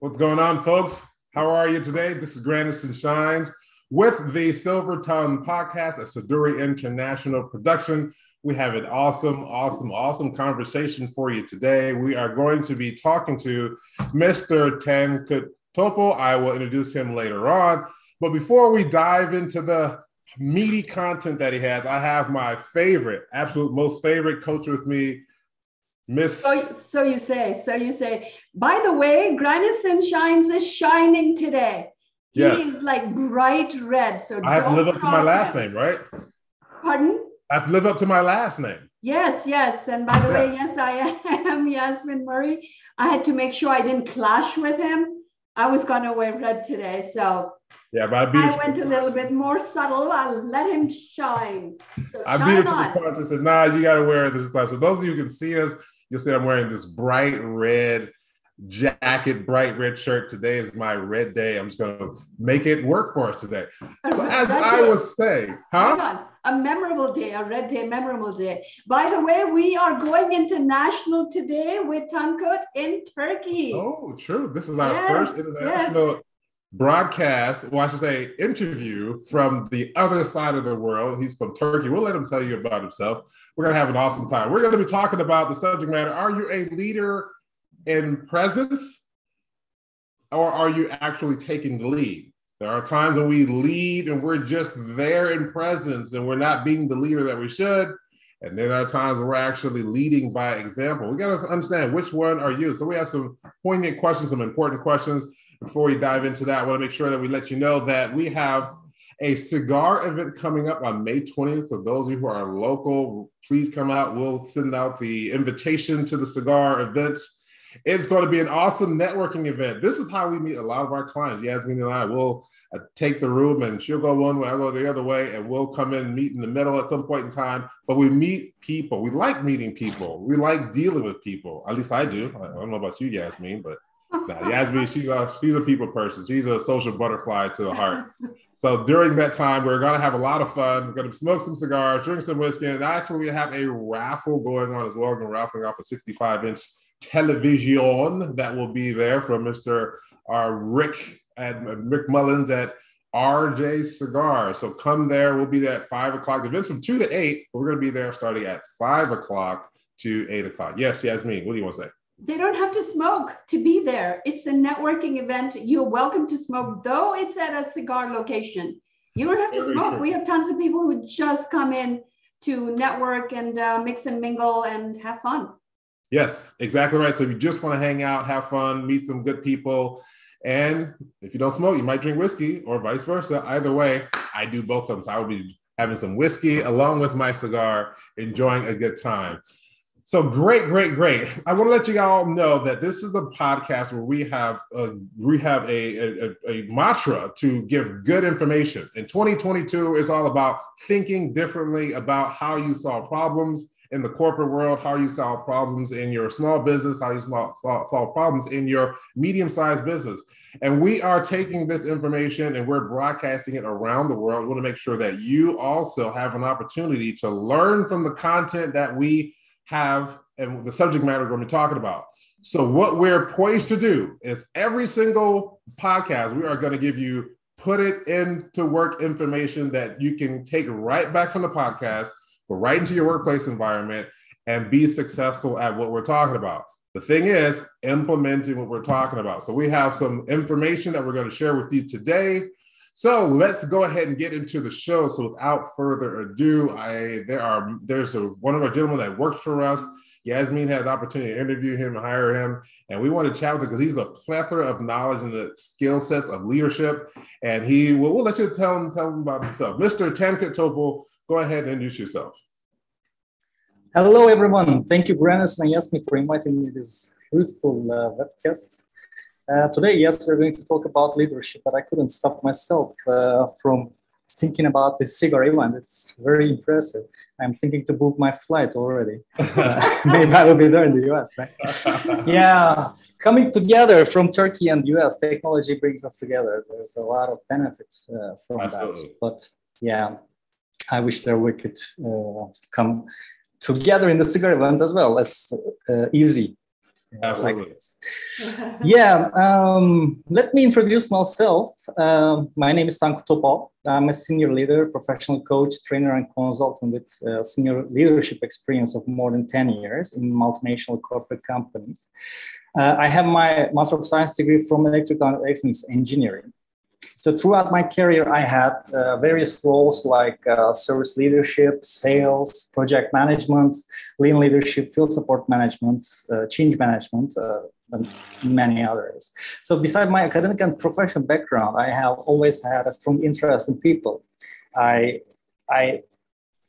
What's going on, folks? How are you today? This is Grandison Shines with the Silver Tongue Podcast, a Seduire International production. We have an awesome, awesome, awesome conversation for you today. We are going to be talking to Mr. Tankut Topal. I will introduce him later on. But before we dive into the meaty content that he has, I have my favorite, absolute most favorite coach with me, Miss. So, so you say, so you say, by the way, Grandison Shines is shining today. He yes. is like bright red. So I have to live up to my last him. name, right? Pardon? I have to live up to my last name. Yes, yes. And by the yes. way, yes, I am Yasmin Murray. I had to make sure I didn't clash with him. I was going to wear red today. So yeah, but I, I went a little bit more subtle. I let him shine. So I beat it to the punch and said, nah, you got to wear this stuff. So those of you can see us, You'll see I'm wearing this bright red jacket, bright red shirt. Today is my red day. I'm just going to make it work for us today. So as I was saying, huh? A memorable day, a red day, memorable day. By the way, we are going international today with Tankut in Turkey. Oh, true. This is our yes, first international yes broadcast, well, I should say, interview from the other side of the world. He's from Turkey. We'll let him tell you about himself. We're going to have an awesome time. We're going to be talking about the subject matter Are you a leader in presence or are you actually taking the lead? There are times when we lead and we're just there in presence and we're not being the leader that we should. And then there are times we're actually leading by example. We got to understand which one are you. So we have some poignant questions, some important questions. Before we dive into that, I want to make sure that we let you know that we have a cigar event coming up on May 20th. So those of you who are local, please come out. We'll send out the invitation to the cigar events. It's going to be an awesome networking event. This is how we meet a lot of our clients. Yasmin and I will uh, take the room and she'll go one way, I'll go the other way, and we'll come in meet in the middle at some point in time. But we meet people. We like meeting people. We like dealing with people. At least I do. I don't know about you, Yasmin, but now, Yasmin, she's a, she's a people person. She's a social butterfly to the heart. So during that time, we're going to have a lot of fun. We're going to smoke some cigars, drink some whiskey, and actually we have a raffle going on as well. We're raffling off a 65 inch television that will be there from Mr. Uh, Rick at Rick Mullins at RJ Cigar. So come there. We'll be there at five o'clock. The event's from two to eight. But we're going to be there starting at five o'clock to eight o'clock. Yes, Yasmin, what do you want to say? They don't have to smoke to be there. It's a networking event. You're welcome to smoke, though it's at a cigar location. You don't have to Very smoke. True. We have tons of people who just come in to network and uh, mix and mingle and have fun. Yes, exactly right. So if you just want to hang out, have fun, meet some good people, and if you don't smoke, you might drink whiskey or vice versa. Either way, I do both of them. So I will be having some whiskey along with my cigar, enjoying a good time. So great, great, great. I want to let you all know that this is the podcast where we have a, we have a, a, a mantra to give good information. In 2022 is all about thinking differently about how you solve problems in the corporate world, how you solve problems in your small business, how you solve, solve problems in your medium-sized business. And we are taking this information and we're broadcasting it around the world. We want to make sure that you also have an opportunity to learn from the content that we have and the subject matter we're going to be talking about. So, what we're poised to do is every single podcast, we are going to give you put it into work information that you can take right back from the podcast, go right into your workplace environment, and be successful at what we're talking about. The thing is, implementing what we're talking about. So, we have some information that we're going to share with you today so let's go ahead and get into the show. So without further ado, I there are there's a one of our gentlemen that works for us. Yasmin had the opportunity to interview him and hire him, and we want to chat with him because he's a plethora of knowledge and the skill sets of leadership. And he will we'll let you tell him tell him about himself. Mr. Tankut Topal, go ahead and introduce yourself. Hello, everyone. Thank you, Brannis and Yasmin, for inviting me to this fruitful uh, webcast. Uh, today, yes, we're going to talk about leadership, but I couldn't stop myself uh, from thinking about this cigar event. It's very impressive. I'm thinking to book my flight already. Uh, maybe I will be there in the US, right? yeah, coming together from Turkey and US, technology brings us together. There's a lot of benefits uh, from Absolutely. that. But yeah, I wish that we could uh, come together in the cigar event as well as uh, easy Absolutely. Like yeah, um, let me introduce myself. Um, my name is Tankut Topal. I'm a senior leader, professional coach, trainer, and consultant with uh, senior leadership experience of more than 10 years in multinational corporate companies. Uh, I have my Master of Science degree from Electrical and Electronics Engineering. So throughout my career, I had uh, various roles like uh, service leadership, sales, project management, lean leadership, field support management, uh, change management, uh, and many others. So beside my academic and professional background, I have always had a strong interest in people. I, I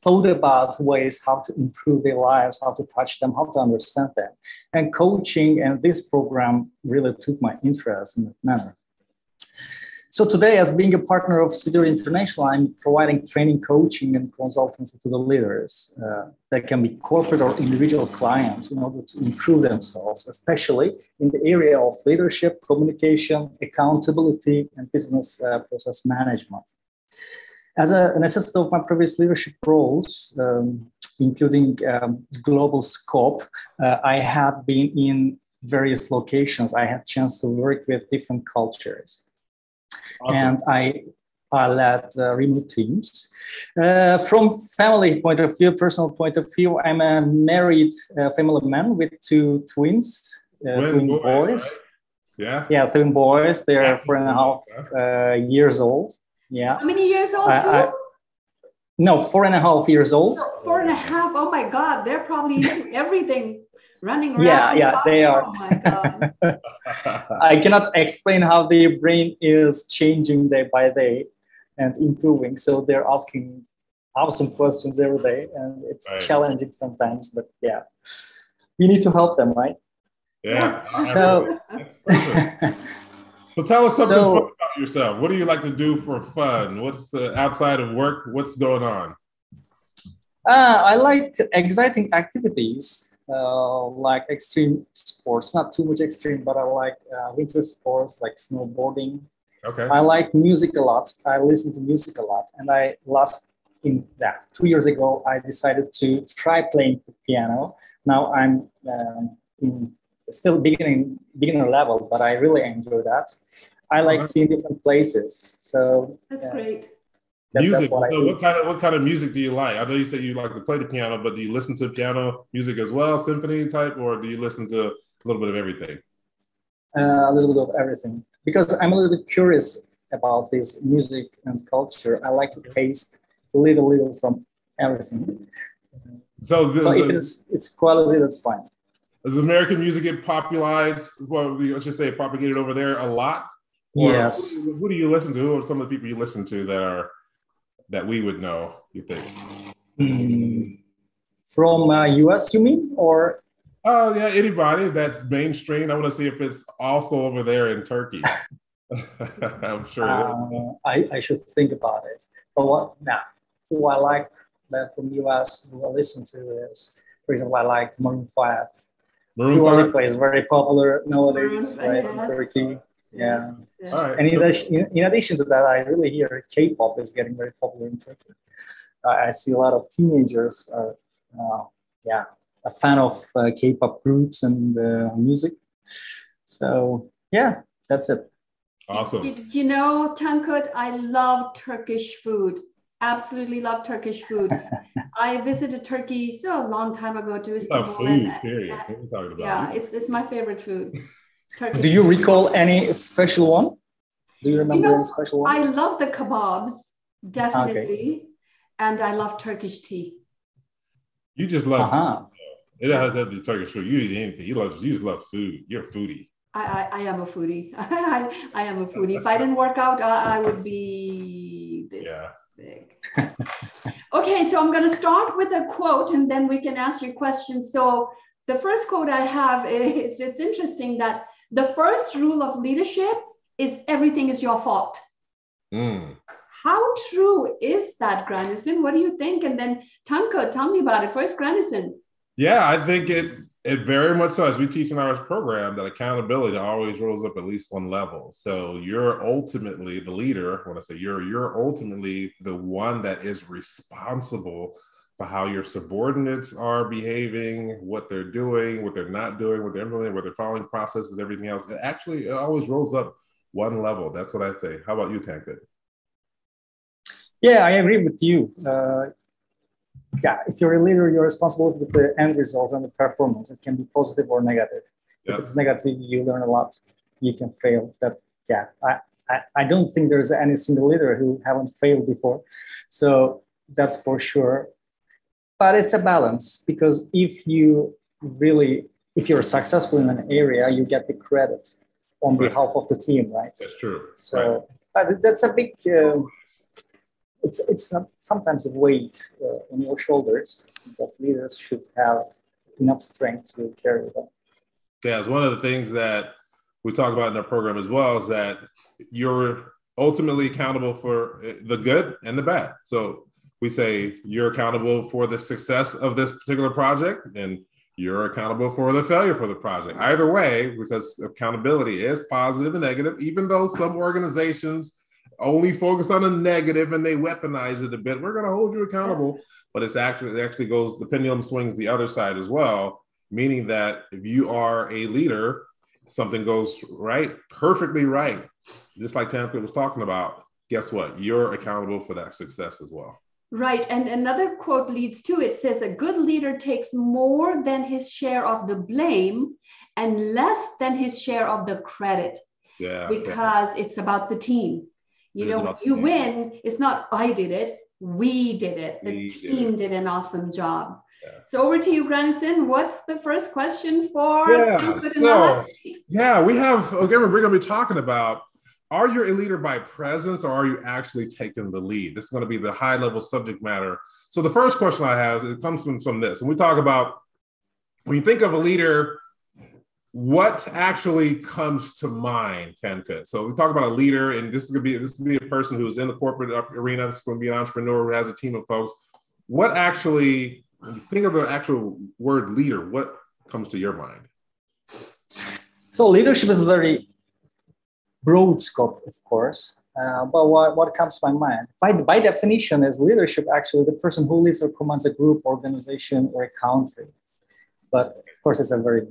thought about ways how to improve their lives, how to touch them, how to understand them. And coaching and this program really took my interest in that manner. So today, as being a partner of Seduire International, I'm providing training, coaching, and consultancy to the leaders uh, that can be corporate or individual clients in order to improve themselves, especially in the area of leadership, communication, accountability, and business uh, process management. As a, an assistant of my previous leadership roles, um, including um, global scope, uh, I have been in various locations. I had chance to work with different cultures awesome. and I I led uh, remote teams. Uh, from family point of view, personal point of view, I'm a married uh, family man with two twins, uh, twin boys. boys. Right? Yeah. Yeah, twin boys. They're yeah, four and a half uh, years old. Yeah. How many years old? Too? I, no, four and a half years old. Four and a half. Oh my God, they're probably into everything running around. Yeah, yeah, they are. Oh I cannot explain how their brain is changing day by day and improving. So they're asking awesome questions every day, and it's right. challenging sometimes. But yeah, we need to help them, right? Yeah. So. so tell us something so, about yourself. What do you like to do for fun? What's the outside of work? What's going on? Uh, I like exciting activities uh, like extreme sports, not too much extreme, but I like uh, winter sports like snowboarding. Okay. I like music a lot. I listen to music a lot, and I last in that two years ago I decided to try playing the piano. Now I'm um, in still beginning beginner level, but I really enjoy that. I like uh-huh. seeing different places. So that's uh, great. That, music. What, so what kind of what kind of music do you like? I know you said you like to play the piano, but do you listen to piano music as well, symphony type, or do you listen to a little bit of everything? Uh, a little bit of everything, because I'm a little bit curious about this music and culture. I like to taste a little, little from everything. So, the, so if it's it's quality, that's fine. Does American music get popularized? Well, let's just say propagated over there a lot. Or yes. Who, who do you listen to? Who are some of the people you listen to that are that we would know? You think? Mm, from uh, US, you mean, or? Oh yeah, anybody that's mainstream. I want to see if it's also over there in Turkey. I'm sure. Uh, I, I should think about it. But what now? Who I like that from US who I listen to is, for example, I like Maroon Five. Maroon Five is very popular nowadays, right in Turkey. Yeah. yeah. And in addition, in addition to that, I really hear K-pop is getting very popular in Turkey. Uh, I see a lot of teenagers, uh, uh, yeah, a fan of uh, K-pop groups and uh, music. So yeah, that's it. Awesome. Did you know, Tankut, I love Turkish food. Absolutely love Turkish food. I visited Turkey so a long time ago to Istanbul. Food, and, period. Yeah, it's, it's my favorite food. Turkey. Do you recall any special one? Do you remember you know, any special one? I love the kebabs, definitely. Okay. And I love Turkish tea. You just love uh-huh. It has to be Turkish food. You eat anything. You love you just love food. You're a foodie. I, I, I am a foodie. I, I am a foodie. If I didn't work out, I, I would be this yeah. big. okay, so I'm going to start with a quote and then we can ask you questions. So the first quote I have is it's interesting that the first rule of leadership is everything is your fault. Mm. How true is that, Grandison? What do you think? And then Tankut, tell me about it. First, Grandison. Yeah, I think it it very much so. As we teach in our program, that accountability always rolls up at least one level. So you're ultimately the leader. When I say you're, you're ultimately the one that is responsible for how your subordinates are behaving, what they're doing, what they're not doing, what they're implementing, what they're following processes, everything else. It actually it always rolls up one level. That's what I say. How about you, Tankut? Yeah, I agree with you. Uh, yeah, if you're a leader, you're responsible for the end results and the performance. It can be positive or negative. Yep. If it's negative, you learn a lot. You can fail. That yeah, I, I, I don't think there's any single leader who haven't failed before. So that's for sure. But it's a balance because if you really, if you're successful in an area, you get the credit on right. behalf of the team, right? That's true. So right. that's a big. Uh, it's it's not sometimes a weight uh, on your shoulders that leaders should have enough strength to carry them. Yeah, it's one of the things that we talk about in our program as well is that you're ultimately accountable for the good and the bad. So we say you're accountable for the success of this particular project and you're accountable for the failure for the project. Either way, because accountability is positive and negative, even though some organizations only focus on the negative and they weaponize it a bit, we're going to hold you accountable. But it's actually it actually goes the pendulum swings the other side as well, meaning that if you are a leader, something goes right, perfectly right, just like Tankut was talking about. Guess what? You're accountable for that success as well. Right. And another quote leads to it says a good leader takes more than his share of the blame and less than his share of the credit. Yeah. Because yeah. it's about the team. You it know, when you win, it's not I did it, we did it. The we team did, did, an awesome job. Yeah. So over to you, Grandison. What's the first question for? Yeah, so, yeah, we have again. We're going to be talking about are you a leader by presence or are you actually taking the lead? This is going to be the high level subject matter. So the first question I have it comes from, from this. When we talk about when you think of a leader, what actually comes to mind, Tankut? So we talk about a leader, and this is gonna be this is gonna be a person who's in the corporate arena. This is going to be an entrepreneur who has a team of folks. What actually, think of the actual word leader, what comes to your mind? So leadership is very broad scope, of course. Uh, but what, what comes to my mind? By, by definition, is leadership actually the person who leads or commands a group, organization, or a country. But of course, it's a very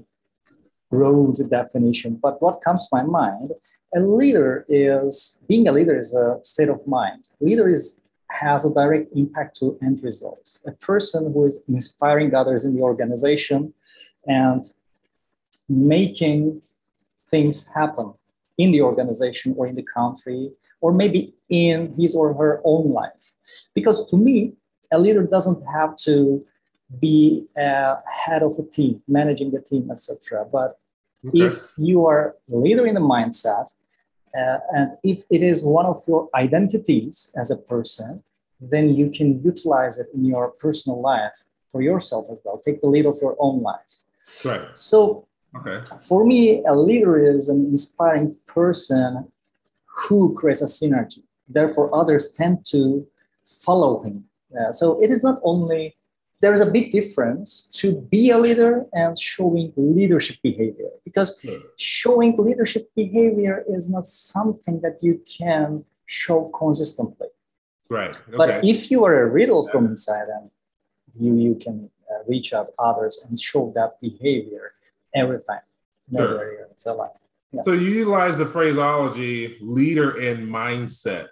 broad definition. But what comes to my mind? A leader is being a leader is a state of mind. Leader is has a direct impact to end results. A person who is inspiring others in the organization and making things happen in the organization or in the country, or maybe in his or her own life. Because to me, a leader doesn't have to be a head of a team, managing the team, etc. But okay. if you are a leader in the mindset, uh, and if it is one of your identities as a person, then you can utilize it in your personal life for yourself as well. Take the lead of your own life. Right. So Okay. For me, a leader is an inspiring person who creates a synergy. Therefore, others tend to follow him. Uh, so it is not only there is a big difference to be a leader and showing leadership behavior because showing leadership behavior is not something that you can show consistently. Right. Okay. But if you are a riddle from inside and you you can uh, reach out others and show that behavior everything. Sure. So like, yeah. So you utilize the phraseology leader in mindset.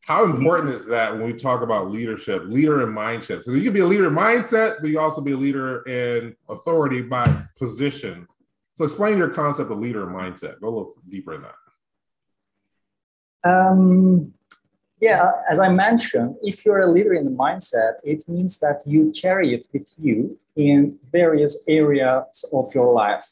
How important is that when we talk about leadership, leader in mindset? So you can be a leader in mindset, but you also be a leader in authority by position. So explain your concept of leader in mindset. Go a little deeper in that. Um, yeah, as I mentioned, if you're a leader in the mindset, it means that you carry it with you in various areas of your life.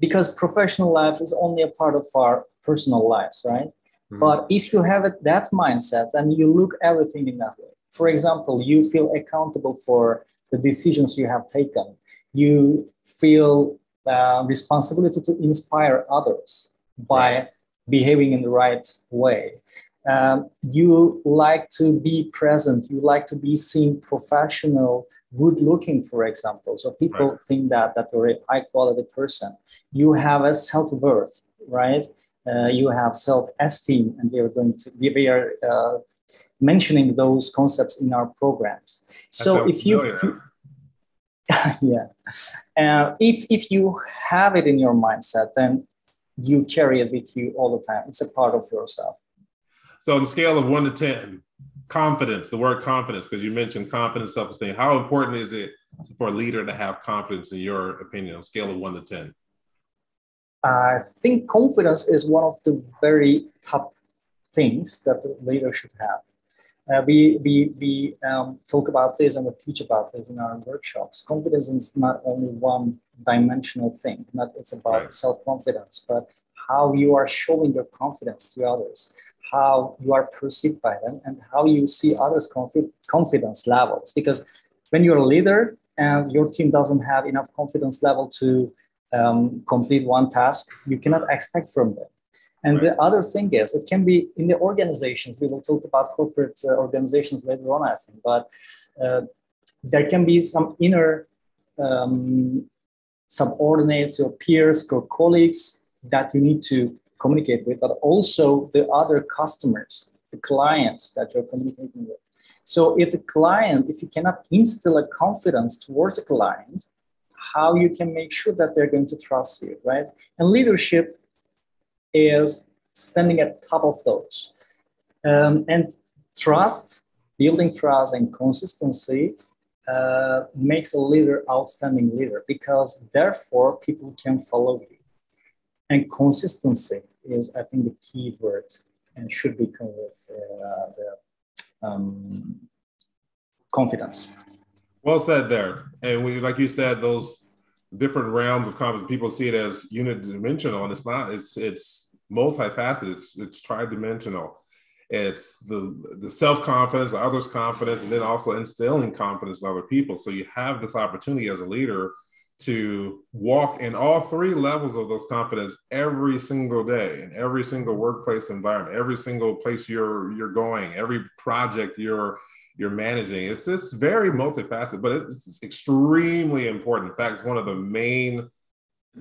Because professional life is only a part of our personal lives right? Mm-hmm. but if you have it, that mindset and you look everything in that way. For example you feel accountable for the decisions you have taken. You feel uh, responsibility to inspire others by right. behaving in the right way um, you like to be present you like to be seen professional good looking for example so people right. think that that you're a high quality person you have a self-worth right uh, you have self-esteem and we are going to we are uh, mentioning those concepts in our programs. So if you, yeah, uh, if if you have it in your mindset, then you carry it with you all the time. It's a part of yourself. So, on the scale of one to ten, confidence, the word confidence, because you mentioned confidence, self esteem. How important is it for a leader to have confidence, in your opinion, on a scale of one to 10? I think confidence is one of the very top things that the leader should have. Uh, we we, we um, talk about this and we teach about this in our workshops. Confidence is not only one dimensional thing, not it's about right. self confidence, but how you are showing your confidence to others, how you are perceived by them, and how you see others' confi- confidence levels. Because when you're a leader and your team doesn't have enough confidence level to um, complete one task, you cannot expect from them. And right. the other thing is, it can be in the organizations. We will talk about corporate uh, organizations later on, I think, but uh, there can be some inner um, subordinates or peers or colleagues that you need to communicate with, but also the other customers, the clients that you're communicating with. So if the client, if you cannot instill a confidence towards a client, how you can make sure that they're going to trust you, right? And leadership is standing at top of those. Um, and trust, building trust and consistency uh, makes a leader outstanding leader because therefore people can follow you. And consistency is, I think, the key word and should be with uh, the um, confidence. Well said there. And we, like you said, those different realms of confidence, people see it as unidimensional, and it's not. It's it's multifaceted. It's it's tridimensional. It's the the self confidence, others' confidence, and then also instilling confidence in other people. So you have this opportunity as a leader to walk in all three levels of those confidence every single day in every single workplace environment every single place you're you're going every project you're you're managing. It's it's very multifaceted but it's extremely important. In fact it's one of the main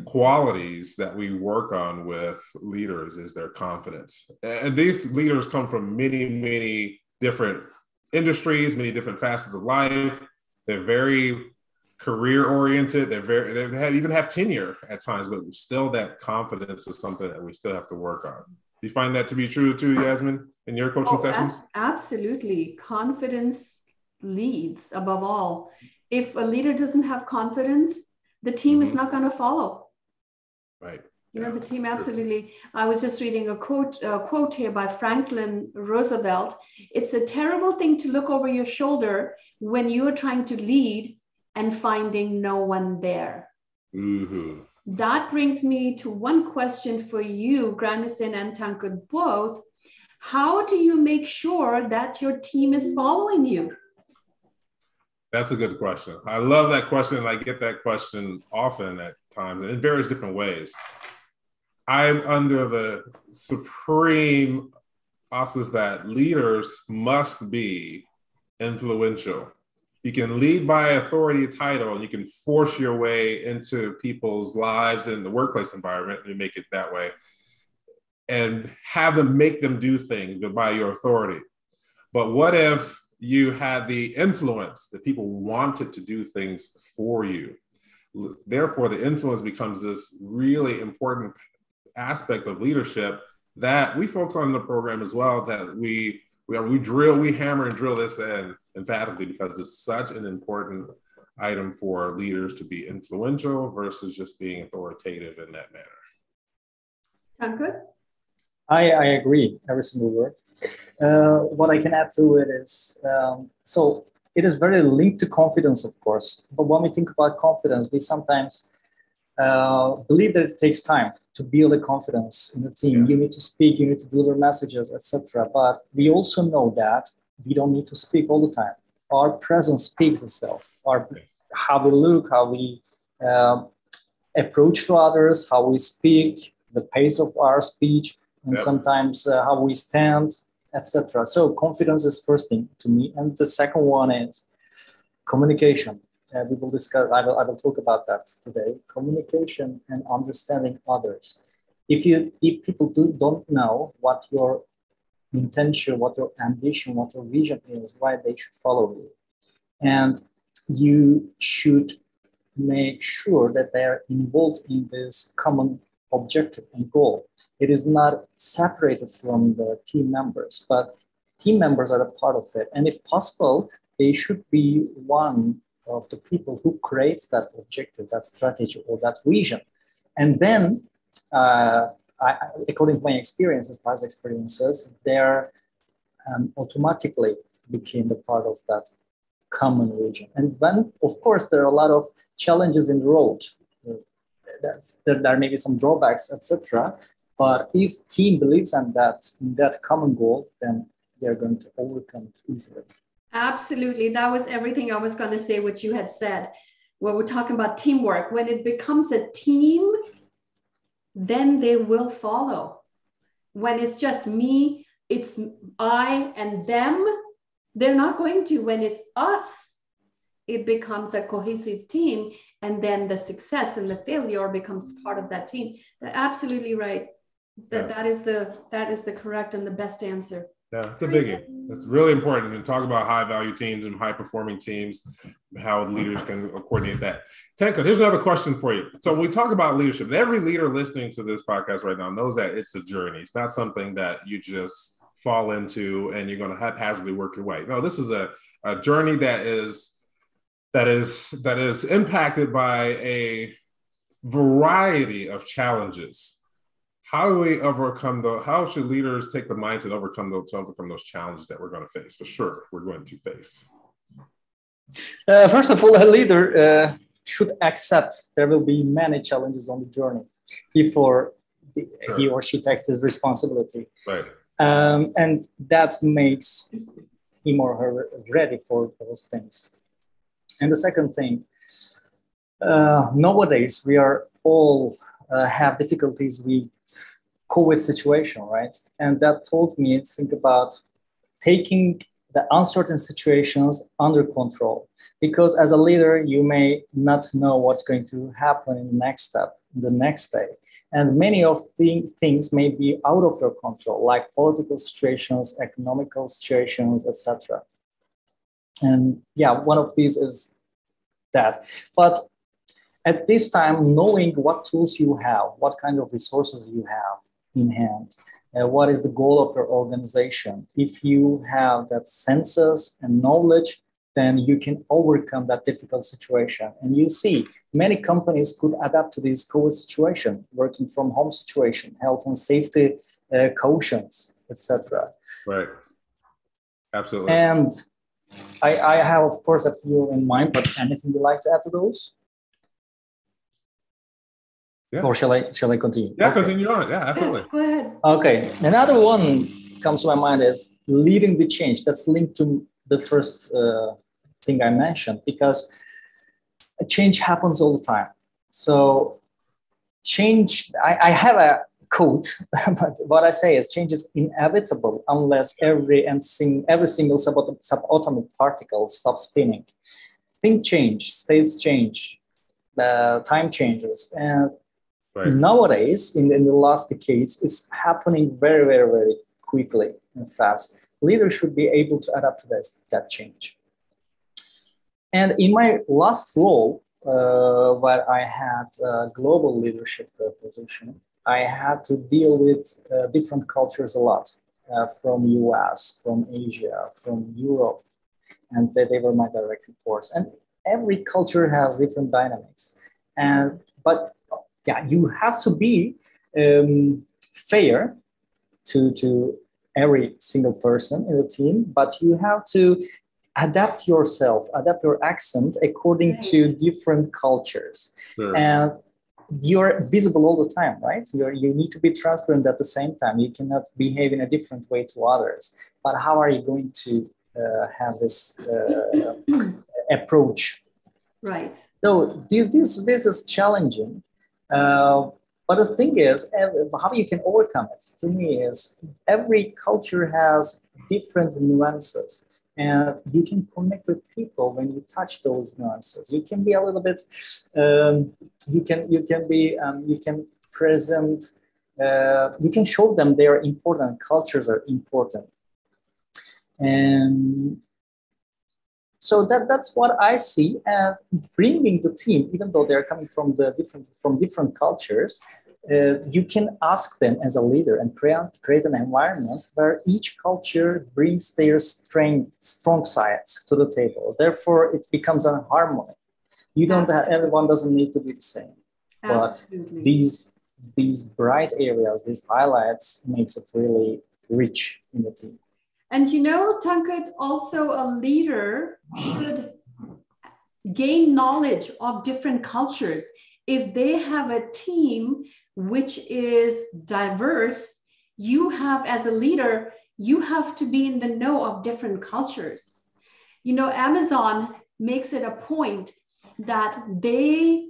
qualities that we work on with leaders is their confidence. And these leaders come from many many different industries many different facets of life. They're very career oriented. They're very they have, even have tenure at times, but still that confidence is something that we still have to work on. Do you find that to be true too, Yasmin, in your coaching oh, sessions? absolutely. Confidence leads above all. If a leader doesn't have confidence, the team mm-hmm. is not going to follow. Right. You know, the team absolutely. I was just reading a quote, a quote here by Franklin Roosevelt. It's a terrible thing to look over your shoulder when you are trying to lead and finding no one there. Mm-hmm. That brings me to one question for you, Grandison and Tankut both. How do you make sure that your team is following you? That's a good question. I love that question. I get that question often at times and in various different ways. I'm under the supreme auspice that leaders must be influential you can lead by authority title and you can force your way into people's lives in the workplace environment and make it that way and have them make them do things by your authority. But what if you had the influence that people wanted to do things for you? Therefore the influence becomes this really important aspect of leadership that we focus on in the program as well that we we, we drill we hammer and drill this in emphatically because it's such an important item for leaders to be influential versus just being authoritative in that manner. Sound good? I, I agree, every single word. Uh, what I can add to it is um, so it is very linked to confidence, of course. But when we think about confidence, we sometimes uh, believe that it takes time to build a confidence in the team. You need to speak, you need to deliver messages, etc. But we also know that we don't need to speak all the time. Our presence speaks itself. Our how we look, how we uh, approach to others, how we speak, the pace of our speech, and yep. sometimes uh, how we stand, etc. So confidence is first thing to me, and the second one is communication. Uh, we will discuss. I will. I will talk about that today. Communication and understanding others. If you if people do, don't know what your intention, what your ambition, what your vision is, why they should follow you. And you should make sure that they are involved in this common objective and goal. It is not separated from the team members, but team members are a part of it. And if possible, they should be one of the people who creates that objective, that strategy, or that vision. And then, uh, I, according to my experiences, past experiences, they're um, automatically became the part of that common region. And when, of course, there are a lot of challenges in the road. There, there may be some drawbacks, etc. But if team believes in that in that common goal, then they're going to overcome it easily. Absolutely, that was everything I was going to say. What you had said, when we're talking about teamwork, when it becomes a team, then they will follow. When it's just me, it's I and them, they're not going to. When it's us, it becomes a cohesive team, and then the success and the failure becomes part of that team. They're absolutely right. That yeah. that is the that is the correct and the best answer. Yeah, it's a biggie. It's really important. And talk about high value teams and high performing teams, how leaders can coordinate that. Tankut, here's another question for you. So we talk about leadership, and every leader listening to this podcast right now knows that it's a journey. It's not something that you just fall into and you're going to haphazardly work your way. No, this is a, a journey that is that is that is impacted by a variety of challenges. How do we overcome the? How should leaders take the mindset to overcome those to overcome those challenges that we're going to face? For sure, we're going to face. Uh, first of all, a leader uh, should accept there will be many challenges on the journey before the, sure. he or she takes his responsibility. Right um, and that makes him or her ready for those things. And the second thing, uh, nowadays we are all uh, have difficulties with COVID situation, right? And that told me to think about taking the uncertain situations under control. Because as a leader you may not know what's going to happen in the next step the next day. And many of the things may be out of your control like political situations economical situations etc and yeah one of these is that. But at this time knowing what tools you have what kind of resources you have in hand uh, what is the goal of your organization. If you have that senses and knowledge then you can overcome that difficult situation. And you see many companies could adapt to this covid situation working from home situation health and safety uh, cautions etc right. Absolutely. And I, I have of course a few in mind but anything you'd like to add to those yeah. Or shall I shall I continue? Yeah, okay. continue on. Yeah, absolutely. Go ahead. Okay. Another one comes to my mind is leading the change. That's linked to the first uh, thing I mentioned because a change happens all the time. So change. I, I have a quote, but what I say is change is inevitable unless every and sing, every single subatomic particle stops spinning. Things change, states change, uh, time changes, and Right. Nowadays, in, in the last decades, it's happening very, very, very quickly and fast. Leaders should be able to adapt to this, that change. And in my last role, uh, where I had a global leadership uh, position, I had to deal with uh, different cultures a lot, uh, from US, from Asia, from Europe, and they, they were my direct reports. And every culture has different dynamics. And but yeah, you have to be um, fair to, to every single person in the team, but you have to adapt yourself, adapt your accent according to different cultures. Sure. And you're visible all the time, right? You're, you need to be transparent at the same time. You cannot behave in a different way to others. But how are you going to uh, have this uh, approach? Right. So this, this, this is challenging uh, but the thing is, how you can overcome it to me is every culture has different nuances and you can connect with people when you touch those nuances you can be a little bit um, you can you can be um, you can present uh, you can show them they are important, cultures are important. And so that, that's what I see. And bringing the team, even though they're coming from the different from different cultures, uh, you can ask them as a leader and create, create an environment where each culture brings their strength, strong sides to the table. Therefore, it becomes a harmony. You don't have, everyone doesn't need to be the same. Absolutely. But these these bright areas, these highlights makes it really rich in the team. And you know, Tankut, also a leader should gain knowledge of different cultures. If they have a team which is diverse, you have, as a leader, you have to be in the know of different cultures. You know, Amazon makes it a point that they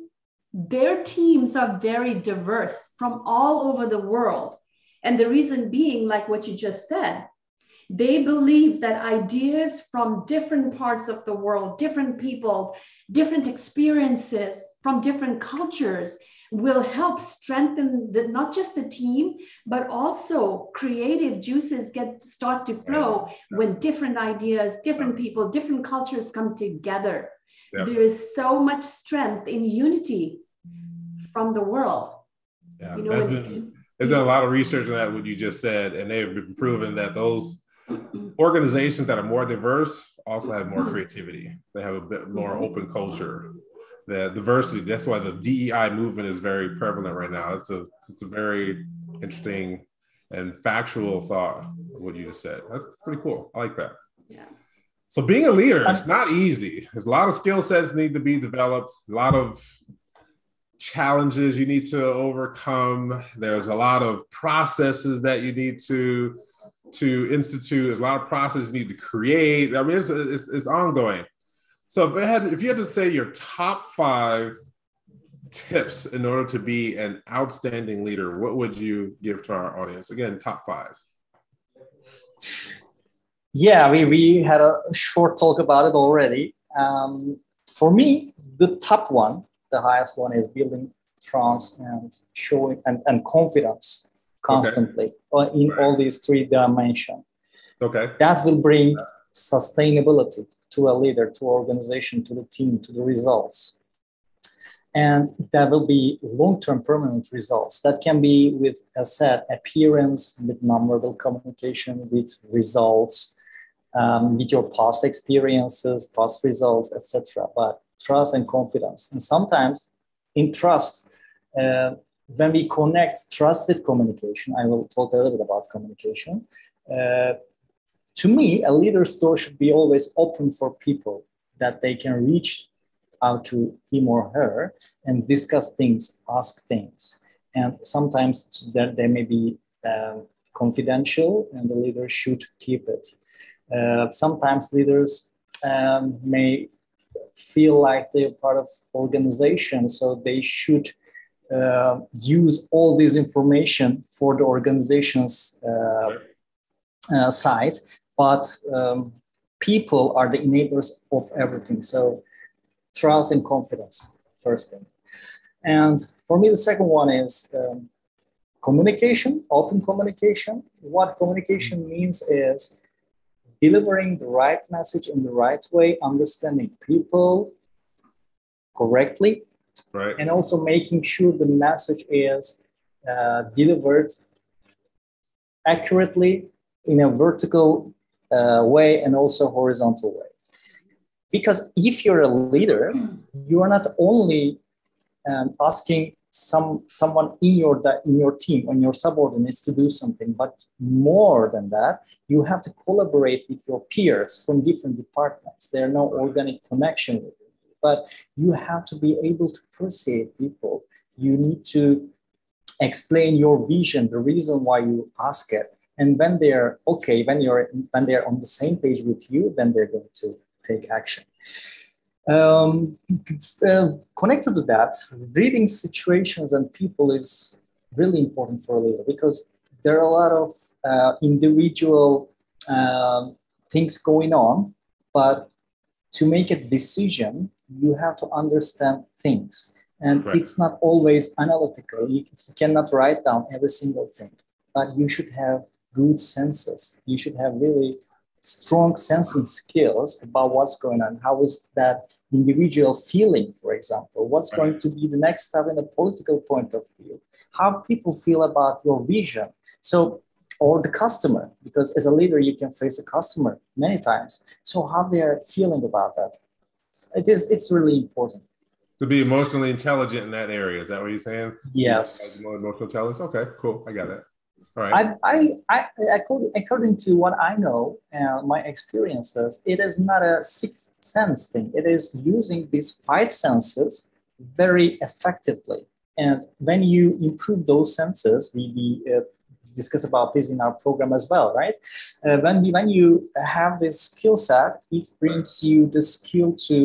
their teams are very diverse from all over the world. And the reason being, like what you just said, they believe that ideas from different parts of the world, different people, different experiences from different cultures will help strengthen the, not just the team, but also creative juices get start to flow when different ideas, different people, different cultures come together. Yep. There is so much strength in unity from the world. Yeah, you know, that's been, they've done a lot of research on that, what you just said, and they've been proven that those organizations that are more diverse also have more creativity. They have a bit more open culture. The diversity, that's why the DEI movement is very prevalent right now. It's a, it's a very interesting and factual thought, what you just said. That's pretty cool. I like that. Yeah. So being a leader is not easy. There's a lot of skill sets need to be developed, a lot of challenges you need to overcome. There's a lot of processes that you need to to institute. There's a lot of processes you need to create. I mean, it's, it's, it's ongoing. So if, had, if you had to say your top five tips in order to be an outstanding leader, what would you give to our audience? Again, top five. Yeah, we, we had a short talk about it already. Um, for me, the top one, the highest one is building trust and showing and, and confidence constantly okay. in right. all these three dimensions. Okay. That will bring sustainability to a leader, to organization, to the team, to the results. And that will be long-term permanent results. That can be with, as said, appearance, with memorable communication, with results, um, with your past experiences, past results, etc. But trust and confidence. And sometimes in trust, uh, when we connect trust with communication, I will talk a little bit about communication. Uh, to me, a leader's door should be always open for people that they can reach out to him or her and discuss things, ask things. And sometimes there, they may be uh, confidential and the leader should keep it. Uh, sometimes leaders um, may feel like they're part of organization, so they should uh, use all this information for the organization's uh, uh, side, but um, people are the enablers of everything. So trust and confidence, first thing. And for me, the second one is um, communication, open communication. What communication means is delivering the right message in the right way, understanding people correctly, right. and also making sure the message is uh, delivered accurately in a vertical uh, way and also horizontal way. Because if you're a leader, you are not only um, asking some someone in your in your team or your subordinates to do something but more than that you have to collaborate with your peers from different departments there are no organic connection with you but you have to be able to persuade people. You need to explain your vision the reason why you ask it. And when they're okay when you're when they're on the same page with you then they're going to take action. Um, uh, connected to that, reading situations and people is really important for a leader because there are a lot of uh, individual uh, things going on, but to make a decision, you have to understand things. And right. it's not always analytical. You, cannot write down every single thing, but you should have good senses. You should have really strong sensing skills about what's going on. How is that individual feeling, for example? What's right. going to be the next step in a political point of view? How people feel about your vision. So, or the customer, because as a leader, you can face the customer many times. So, how they are feeling about that. It is, it's really important. To be emotionally intelligent in that area. Is that what you're saying? Yes. Emotional intelligence. Okay, cool. I got it. All right. I, I, I, according, according to what I know and my experiences, it is not a sixth sense thing. It is using these five senses very effectively. And when you improve those senses, we, we uh, discuss about this in our program as well, right? Uh, when, when you have this skill set, it brings you the skill to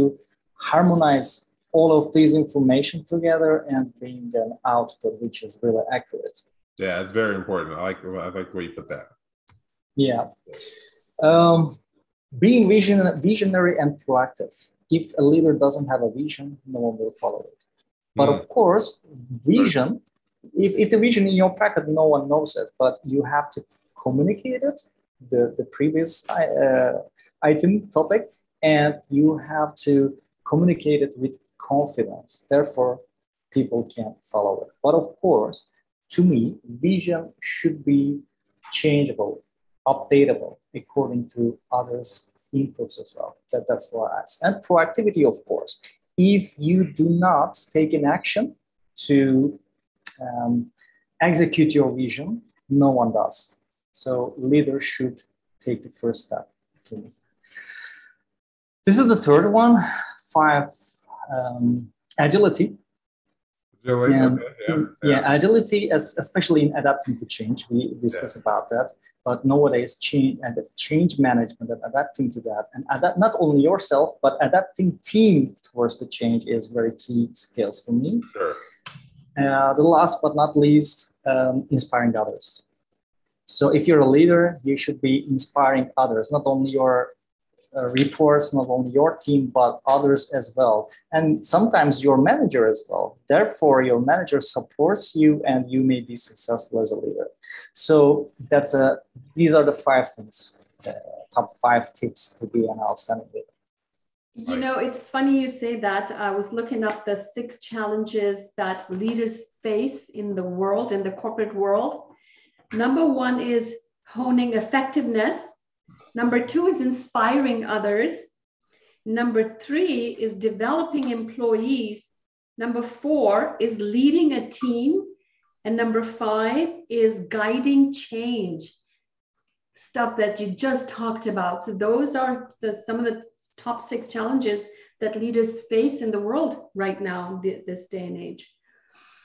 harmonize all of these information together and bring an output which is really accurate. Yeah, it's very important. I like I like the way you put that. Yeah. Um, being vision, visionary and proactive. If a leader doesn't have a vision, no one will follow it. But mm. of course, vision, if, if the vision in your packet, no one knows it, but you have to communicate it, the, the previous uh, item topic, and you have to communicate it with confidence. Therefore, people can follow it. But of course, to me, vision should be changeable, updatable according to others' inputs as well. That, that's what I ask. And proactivity, of course. If you do not take an action to um, execute your vision, no one does. So leaders should take the first step to me. This is the third one, five, um, agility. Agility, and, okay. yeah, yeah. yeah, agility, as, especially in adapting to change, we discuss yeah. about that. But nowadays, change and the change management and adapting to that, and adapt not only yourself but adapting team towards the change is very key skills for me. Sure. Uh, the last but not least, um, inspiring others. So if you're a leader, you should be inspiring others, not only your uh, reports not only your team but others as well. And sometimes your manager as well. Therefore your manager supports you and you may be successful as a leader. So that's a these are the five things uh, top five tips to be an outstanding leader you know, it's funny you say that. I was looking up the six challenges that leaders face in the world, in the corporate world. Number one is honing effectiveness. Number two is inspiring others. Number three is developing employees. Number four is leading a team. And number five is guiding change. Stuff that you just talked about. So those are the, some of the top six challenges that leaders face in the world right now, this day and age.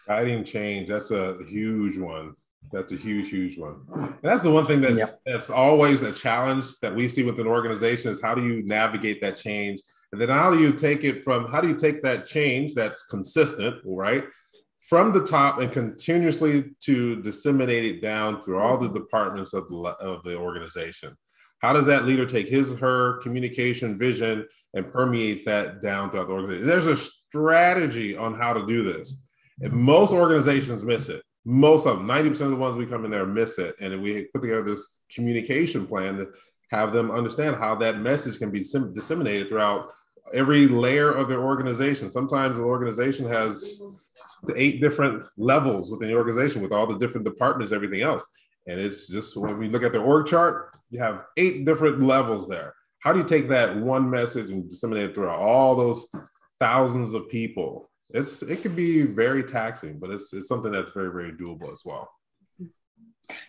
Guiding change, that's a huge one. That's a huge, huge one. And that's the one thing that's yep. that's always a challenge that we see with an organization is how do you navigate that change? And then how do you take it from how do you take that change that's consistent, right? From the top and continuously to disseminate it down through all the departments of the, of the organization. How does that leader take his her communication vision and permeate that down throughout the organization? There's a strategy on how to do this. And most organizations miss it most of them, 90% of the ones we come in there miss it. And we put together this communication plan to have them understand how that message can be disseminated throughout every layer of their organization. Sometimes the organization has the eight different levels within the organization with all the different departments, everything else. And it's just when we look at the org chart, you have eight different levels there. How do you take that one message and disseminate it throughout all those thousands of people? it's it can be very taxing, but it's it's something that's very very doable as well.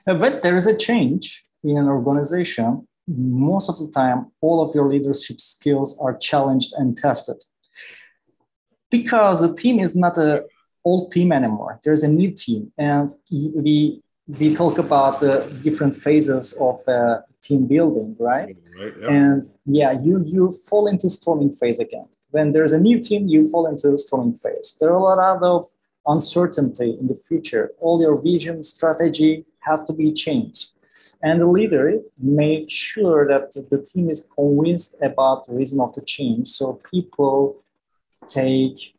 When there is a change in an organization, most of the time, all of your leadership skills are challenged and tested because the team is not a old team anymore. There's a new team, and we we talk about the different phases of uh, team building, right? right yeah. And yeah, you you fall into storming phase again when there's a new team, you fall into storming phase. There are a lot of uncertainty in the future. All your vision, strategy have to be changed. And the leader make sure that the team is convinced about the reason of the change. So people take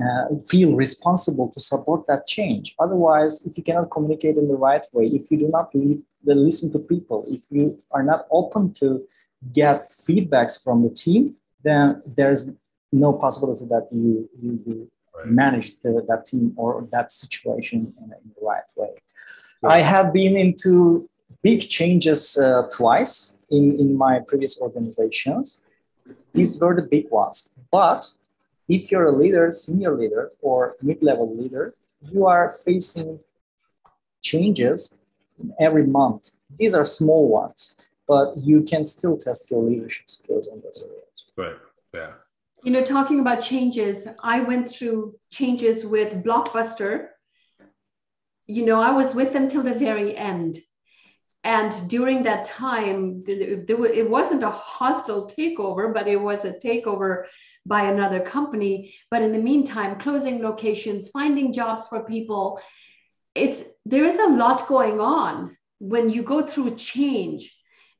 uh, feel responsible to support that change. Otherwise, if you cannot communicate in the right way, if you do not listen to people, if you are not open to get feedbacks from the team, then there's no possibility that you you, you right. manage the, that team or that situation in, in the right way. I have been into big changes uh, twice in, in my previous organizations. These were the big ones. But if you're a leader, senior leader, or mid level leader, you are facing changes every month. These are small ones, but you can still test your leadership skills on those areas. Right. Yeah. You know, talking about changes, I went through changes with Blockbuster. You know, I was with them till the very end. And during that time, it wasn't a hostile takeover, but it was a takeover by another company. But in the meantime, closing locations, finding jobs for people, it's there is a lot going on when you go through change.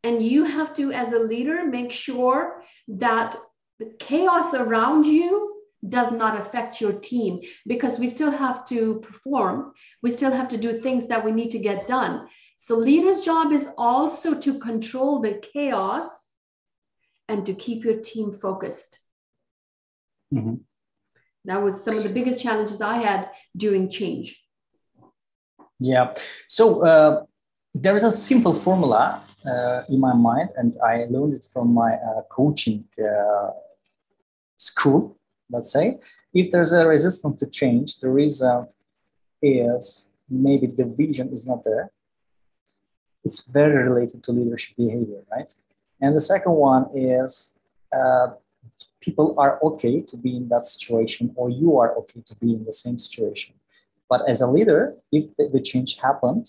And you have to, as a leader, make sure that the chaos around you does not affect your team because we still have to perform. We still have to do things that we need to get done. So, leader's job is also to control the chaos and to keep your team focused. Mm-hmm. That was some of the biggest challenges I had during change. Yeah. So uh, there is a simple formula uh, in my mind, and I learned it from my uh, coaching uh, school. Let's say, if there's a resistance to change, the reason is maybe the vision is not there. It's very related to leadership behavior, right? And the second one is uh, people are okay to be in that situation or you are okay to be in the same situation. But as a leader if the, the change happened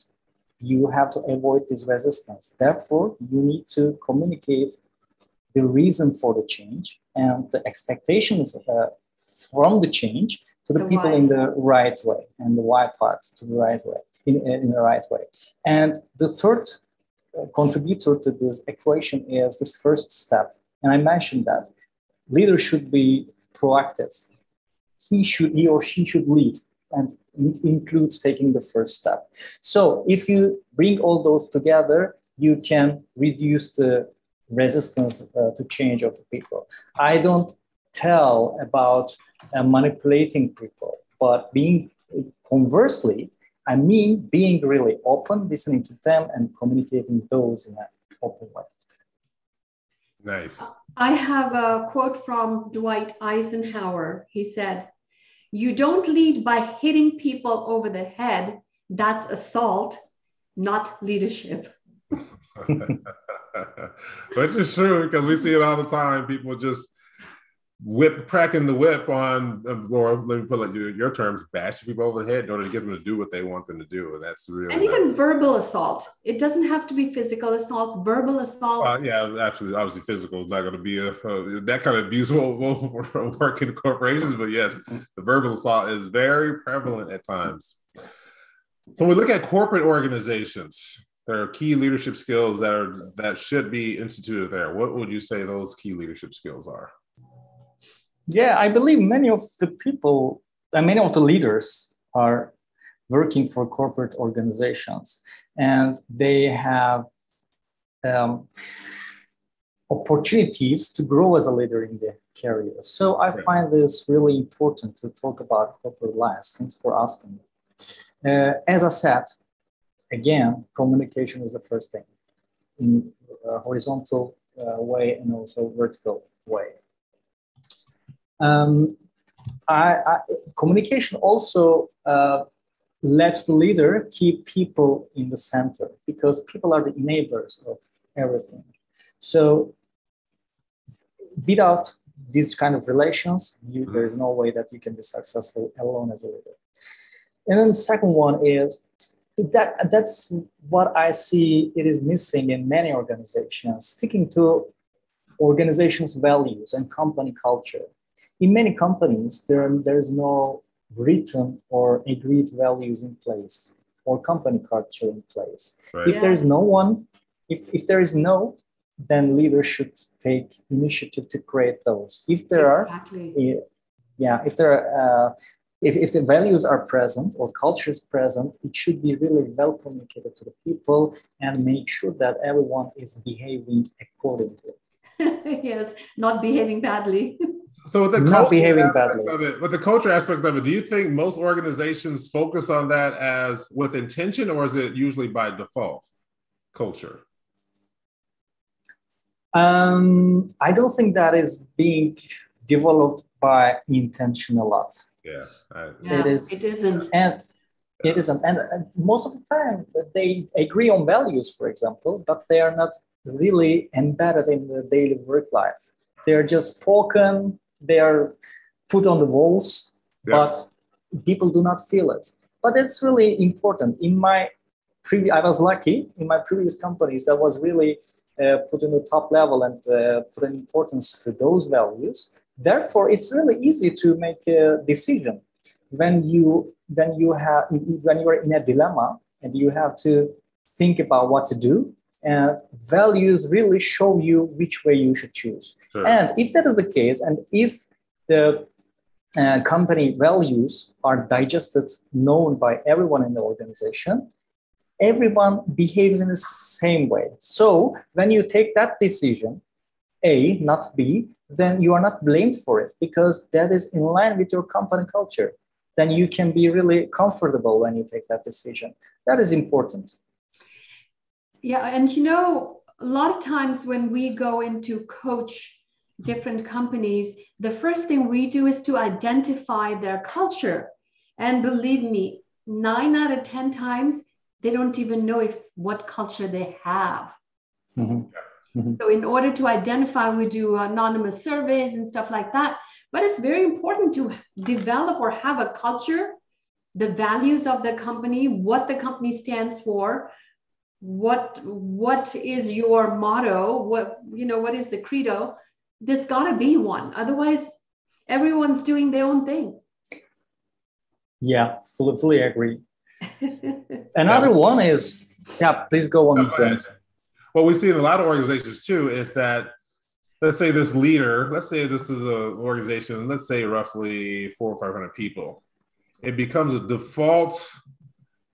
you have to avoid this resistance. Therefore you need to communicate the reason for the change and the expectations uh, from the change to the, the people why. in the right way and the why part to the right way in, in the right way. And the third uh, contributor to this equation is the first step. And i mentioned that leader should be proactive. He should, he or she should lead, and it includes taking the first step. So if you bring all those together, you can reduce the resistance uh, to change of the people. I don't tell about uh, manipulating people, but being conversely, I mean being really open, listening to them, and communicating those in an open way. Nice. I have a quote from Dwight Eisenhower. He said, You don't lead by hitting people over the head. That's assault, not leadership. Which is true because we see it all the time. People just whip cracking the whip on or let me put like your, your terms bash people over the head in order to get them to do what they want them to do and that's really and even verbal assault. It doesn't have to be physical assault. Verbal assault uh, yeah absolutely. Obviously physical is not going to be a, that kind of abuse will, will work in corporations but yes the verbal assault is very prevalent at times. So we look at corporate organizations. There are key leadership skills that are that should be instituted there. What would you say those key leadership skills are yeah, I believe many of the people, and uh, many of the leaders are working for corporate organizations and they have um, opportunities to grow as a leader in their career. So I right. find this really important to talk about corporate lives. Thanks for asking. Uh, as I said, again, communication is the first thing in a horizontal uh, way and also vertical way. Um, I, I, communication also uh, lets the leader keep people in the center because people are the enablers of everything. So without these kind of relations, you, there is no way that you can be successful alone as a leader. And then the second one is that that's what I see it is missing in many organizations, sticking to organizations' values and company culture in many companies, there, there's no written or agreed values in place or company culture in place. Right. If yeah. there is no one, if, if there is no, then leaders should take initiative to create those. If there exactly. are, yeah, if there are, uh, if, if the values are present or culture is present, it should be really well communicated to the people and make sure that everyone is behaving accordingly. yes, not behaving badly. So with the not behaving badly. Of it, with the culture aspect of it, do you think most organizations focus on that as with intention, or is it usually by default? Culture. Um, I don't think that is being developed by intention a lot. Yeah, I, yeah it is. It isn't. And it isn't. And, and most of the time, they agree on values, for example, but they are not really embedded in the daily work life. They're just spoken, they are put on the walls, yeah. but people do not feel it. But it's really important. In my previous, I was lucky in my previous companies that was really uh, put in the top level and uh, put an importance to those values. Therefore, it's really easy to make a decision when you when you have when you are in a dilemma and you have to think about what to do and values really show you which way you should choose. Sure. And if that is the case, and if the uh, company values are digested, known by everyone in the organization, everyone behaves in the same way. So when you take that decision, A, not B, then you are not blamed for it because that is in line with your company culture. Then you can be really comfortable when you take that decision. That is important. Yeah, and you know, a lot of times when we go into coach different companies, the first thing we do is to identify their culture. And believe me, nine out of 10 times, they don't even know if what culture they have. Mm-hmm. Mm-hmm. So, in order to identify, we do anonymous surveys and stuff like that. But it's very important to develop or have a culture, the values of the company, what the company stands for, what what is your motto? What you know what is the credo? There's got to be one. Otherwise everyone's doing their own thing. Yeah fully, fully agree. Another yeah. one is yeah please go on no, what we see in a lot of organizations too is that let's say this leader let's say this is an organization let's say roughly four or five hundred people. It becomes a default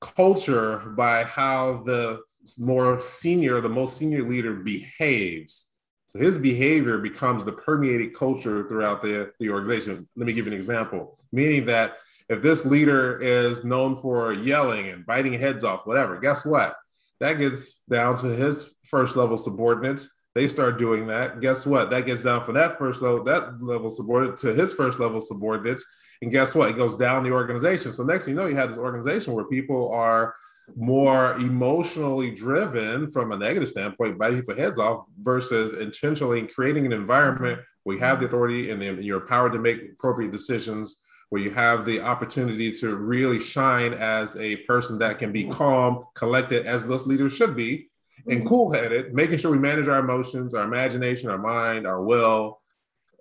culture by how the more senior, the most senior leader behaves. So his behavior becomes the permeated culture throughout the, the organization. Let me give you an example, meaning that if this leader is known for yelling and biting heads off, whatever, guess what? That gets down to his first level subordinates. They start doing that. Guess what? That gets down from that first level, that level subordinate to his first level subordinates. And guess what? It goes down the organization. So next thing you know, you have this organization where people are more emotionally driven from a negative standpoint, biting people heads off versus intentionally creating an environment where you have the authority and the, you're empowered to make appropriate decisions, where you have the opportunity to really shine as a person that can be calm, collected, as those leaders should be, and mm-hmm. cool headed, making sure we manage our emotions, our imagination, our mind, our will,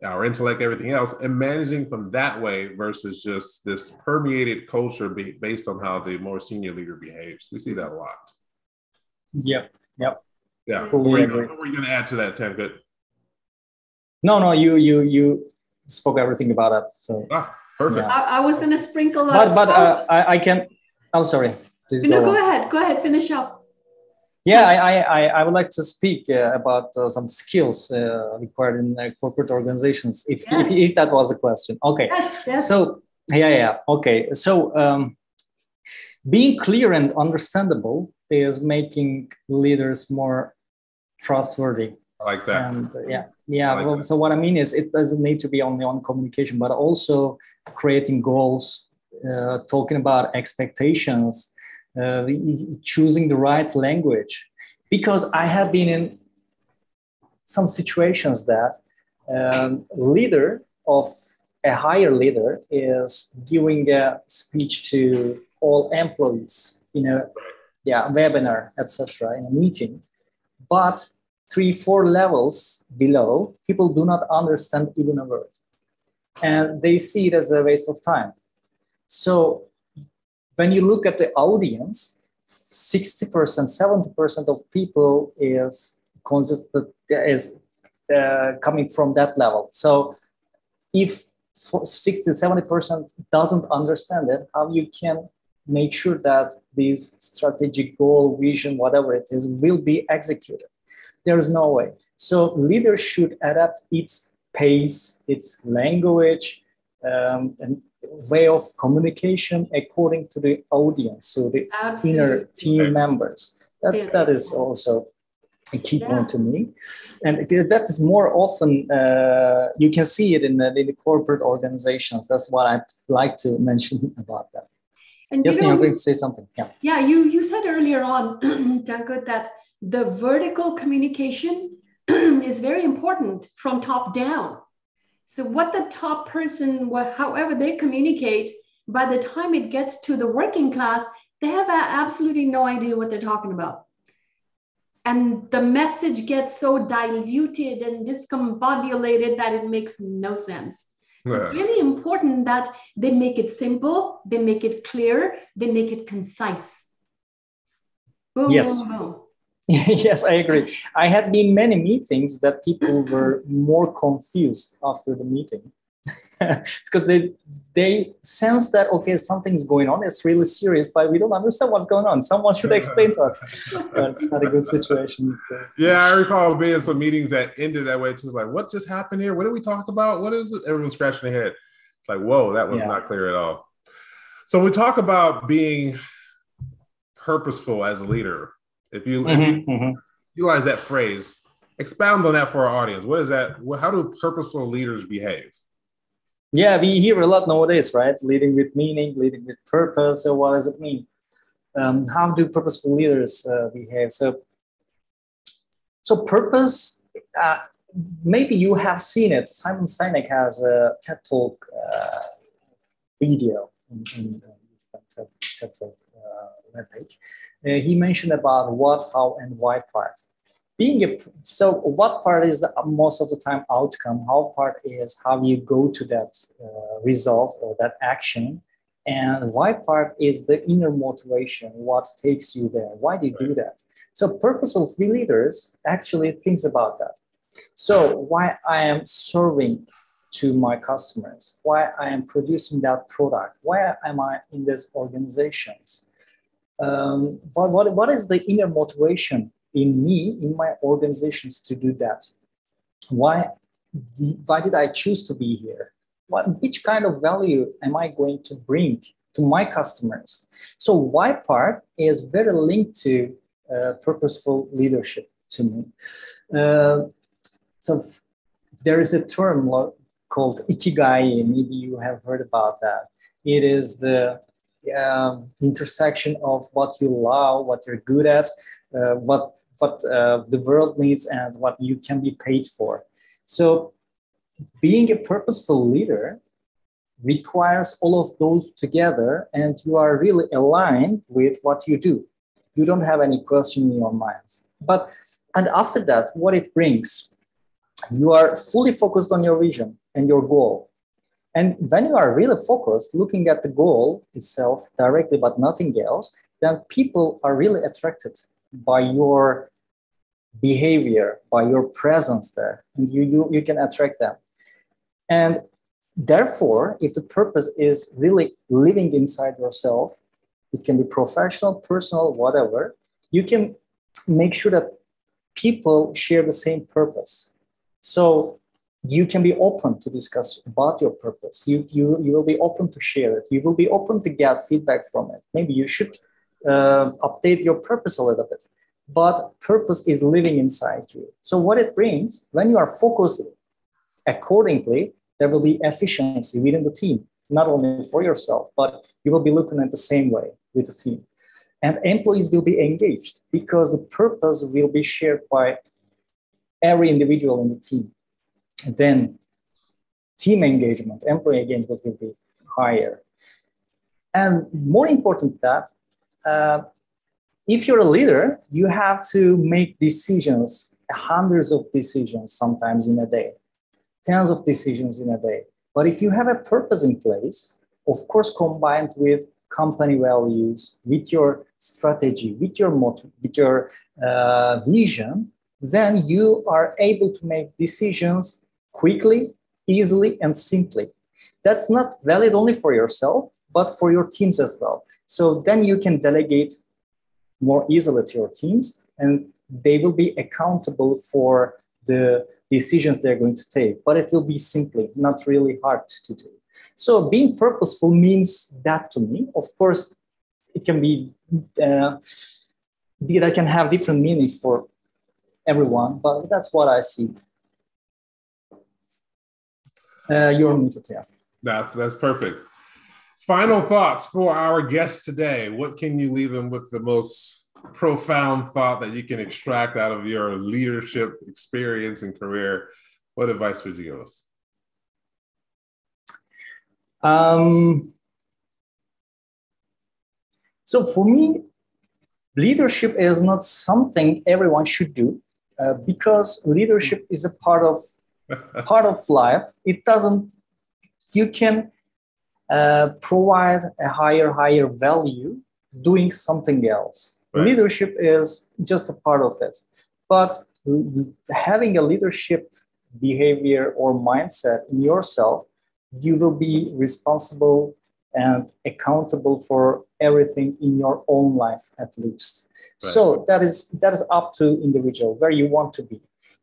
our intellect, everything else, and managing from that way versus just this permeated culture be, based on how the more senior leader behaves. We see that a lot. Yep. Yep. Yeah. Fully what, are you, what were you going to add to that, Ted? Good. No, no, you you you spoke everything about that. So ah, perfect. Yeah. I, I, was going to sprinkle. But but uh, I I can. I'm sorry. Please no, go, go ahead. Go ahead. Finish up. Yeah, I, I, I would like to speak uh, about uh, some skills uh, required in uh, corporate organizations, if, yes. if, if, that was the question. Okay. Yes, yes. So, yeah, yeah. Okay. So, um, being clear and understandable is making leaders more trustworthy. I like that. And uh, yeah, yeah. Like well, so, what I mean is, it doesn't need to be only on communication, but also creating goals, uh, talking about expectations uh, choosing the right language. Because i have been in some situations that um, leader of a higher leader is giving a speech to all employees in a yeah webinar etc in a meeting. But three four levels below people do not understand even a word. And they see it as a waste of time. So when you look at the audience, 60%, 70% of people is consist is uh, coming from that level. So if 60 70% doesn't understand it, how you can make sure that this strategic goal, vision, whatever it is, will be executed. There is no way. So leaders should adapt its pace, its language, um, and way of communication according to the audience, so the Absolutely. inner team members. That's that is also a key yeah. point to me, and that is more often uh, you can see it in the, in the corporate organizations. That's what I like to mention about that. And yes, you know, I'm going to say something. Yeah. Yeah, you you said earlier on, Tankut, that the vertical communication is very important from top down. So what the top person, however they communicate, by the time it gets to the working class, they have absolutely no idea what they're talking about. And the message gets so diluted and discombobulated that it makes no sense. So. It's really important that they make it simple, they make it clear, they make it concise. Boom, yes. Boom, boom. yes, I agree. I had been many meetings that people were more confused after the meeting. Because they they sense that okay something's going on. It's really serious but we don't understand what's going on. Someone should explain to us. It's not a good situation. Yeah i recall being in some meetings that ended that way. Too like what just happened here? What did we talk about? What is it? Everyone's scratching their head. It's like whoa that was yeah. not clear at all. So we talk about being purposeful as a leader if you, mm-hmm, if you mm-hmm. utilize that phrase, expound on that for our audience. What is that? How do purposeful leaders behave? Yeah, we hear a lot nowadays, right? Leading with meaning, leading with purpose. So, what does it mean? Um, how do purposeful leaders uh, behave? So, so purpose. Uh, maybe you have seen it. Simon Sinek has a TED Talk uh, video in, in, in TED Talk uh, webpage, he mentioned about what, how, and why part. Being a so, what part is the most of the time outcome? How part is how you go to that uh, result or that action, and why part is the inner motivation. What takes you there? Why do you do that? So, purposeful leaders actually thinks about that. So, why I am serving to my customers, why I am producing that product, why am I in these organizations? Um, what, what, what is the inner motivation in me, in my organizations to do that? Why, why did I choose to be here? What, which kind of value am I going to bring to my customers? So why part is very linked to uh, purposeful leadership to me. Uh, so f- there is a term lo- called ikigai. Maybe you have heard about that. It is the um, intersection of what you love, what you're good at, uh, what what uh, the world needs, and what you can be paid for. So, being a purposeful leader requires all of those together, and you are really aligned with what you do. You don't have any question in your mind. But and after that, what it brings, you are fully focused on your vision and your goal and when you are really focused, looking at the goal itself directly, but nothing else, then people are really attracted by your behavior, by your presence there, and you, you, you can attract them. And therefore, if the purpose is really living inside yourself, it can be professional, personal, whatever, you can make sure that people share the same purpose. So you can be open to discuss about your purpose. You you you will be open to share it. You will be open to get feedback from it. Maybe you should uh, update your purpose a little bit. But purpose is living inside you. So what it brings when you are focused accordingly there will be efficiency within the team not only for yourself but you will be looking at the same way with the team. And employees will be engaged because the purpose will be shared by every individual in the team then team engagement, employee engagement will be higher. And more important that, uh, if you're a leader, you have to make decisions, hundreds of decisions sometimes in a day, tens of decisions in a day. But if you have a purpose in place, of course, combined with company values, with your strategy, with your with your uh, vision, then you are able to make decisions quickly, easily, and simply. That's not valid only for yourself, but for your teams as well. So then you can delegate more easily to your teams and they will be accountable for the decisions they're going to take, but it will be simply not really hard to do. So being purposeful means that to me. Of course, it can be uh, that can have different meanings for everyone, but that's what I see. Uh, you're muted, yeah. That's that's perfect. Final thoughts for our guests today. What can you leave them with the most profound thought that you can extract out of your leadership experience and career? What advice would you give us? Um, so for me, leadership is not something everyone should do uh, because leadership is a part of part of life. It doesn't. You can uh, provide a higher higher value doing something else. Right. Leadership is just a part of it, but having a leadership behavior or mindset in yourself, you will be responsible and accountable for everything in your own life at least right. so that is that is up to individual where you want to be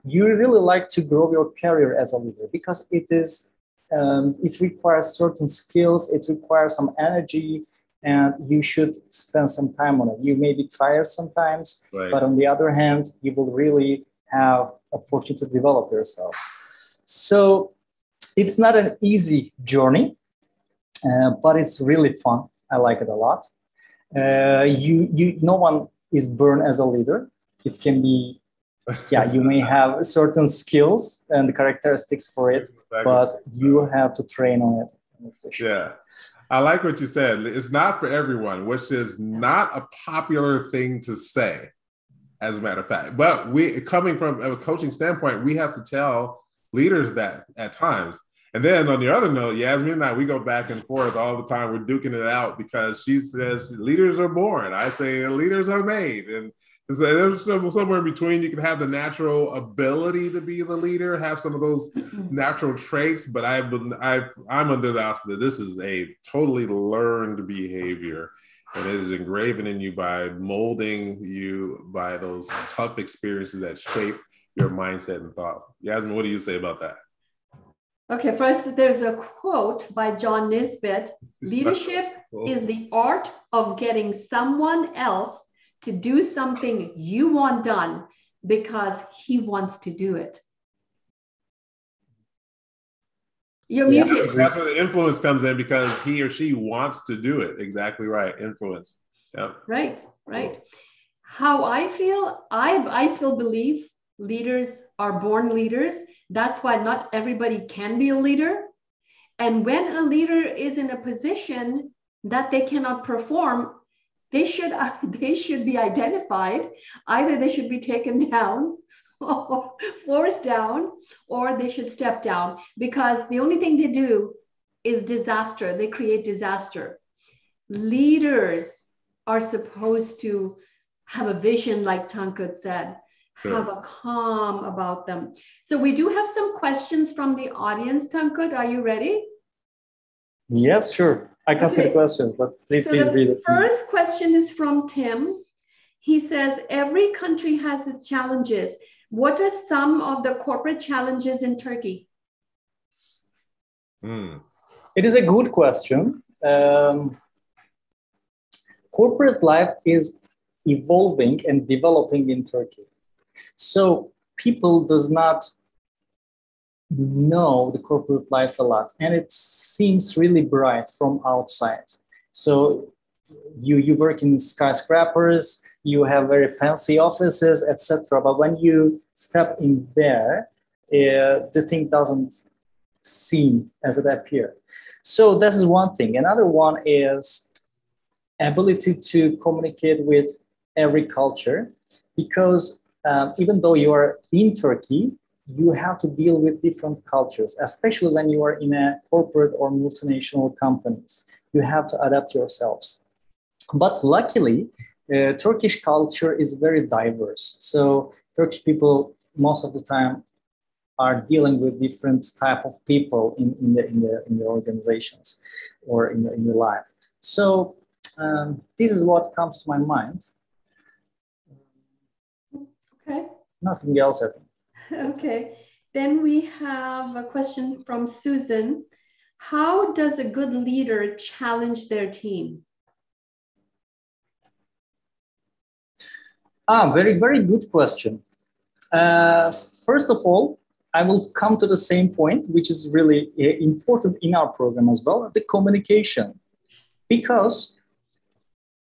you really like to grow your career as a leader because it is um, it requires certain skills it requires some energy and you should spend some time on it you may be tired sometimes right. but on the other hand you will really have opportunity to develop yourself so it's not an easy journey uh, but it's really fun. I like it a lot. Uh, you, you, no one is born as a leader. It can be, yeah, you may have certain skills and characteristics for it, but you have to train on it. Yeah. I like what you said. It's not for everyone, which is not a popular thing to say, as a matter of fact. But we, coming from a coaching standpoint, we have to tell leaders that at times and then on the other note, Yasmin and I, we go back and forth all the time. We're duking it out because she says leaders are born. I say leaders are made. And there's somewhere in between. You can have the natural ability to be the leader, have some of those mm-hmm. natural traits, but I've been, I've, I'm under the aspect that this is a totally learned behavior. And it is engraven in you by molding you by those tough experiences that shape your mindset and thought. Yasmin, what do you say about that? Okay, first there's a quote by John Nisbet Leadership is the art of getting someone else to do something you want done because he wants to do it. You're yeah. muted. That's where the influence comes in because he or she wants to do it. Exactly right. Influence. Yeah. Right, right. How I feel, I I still believe leaders are born leaders that's why not everybody can be a leader. And when a leader is in a position that they cannot perform, they should uh, they should be identified. Either they should be taken down or forced down, or they should step down because the only thing they do is disaster. They create disaster. Leaders are supposed to have a vision, like Tankut said sure. have a calm about them. So we do have some questions from the audience. Tankut, are you ready? Yes, sure. I can okay. see the questions, but please, so please read it. First question is from Tim. He says, every country has its challenges. What are some of the corporate challenges in Turkey? Mm. It is a good question. Um, corporate life is evolving and developing in Turkey. So people does not know the corporate life a lot and it seems really bright from outside. So you, you work in skyscrapers, you have very fancy offices, etc. But when you step in there, uh, the thing doesn't seem as it appears. So this is one thing. Another one is ability to communicate with every culture because um, even though you are in Turkey, you have to deal with different cultures, especially when you are in a corporate or multinational companies. You have to adapt yourselves. But luckily, uh, Turkish culture is very diverse. So Turkish people most of the time are dealing with different type of people in, in the in the in the organizations or in the, in the life. So um, this is what comes to my mind. Okay. Nothing else, I think. Okay. Then we have a question from Susan. How does a good leader challenge their team? Ah, very, very good question. Uh, first of all, I will come to the same point, which is really uh, important in our program as well the communication. Because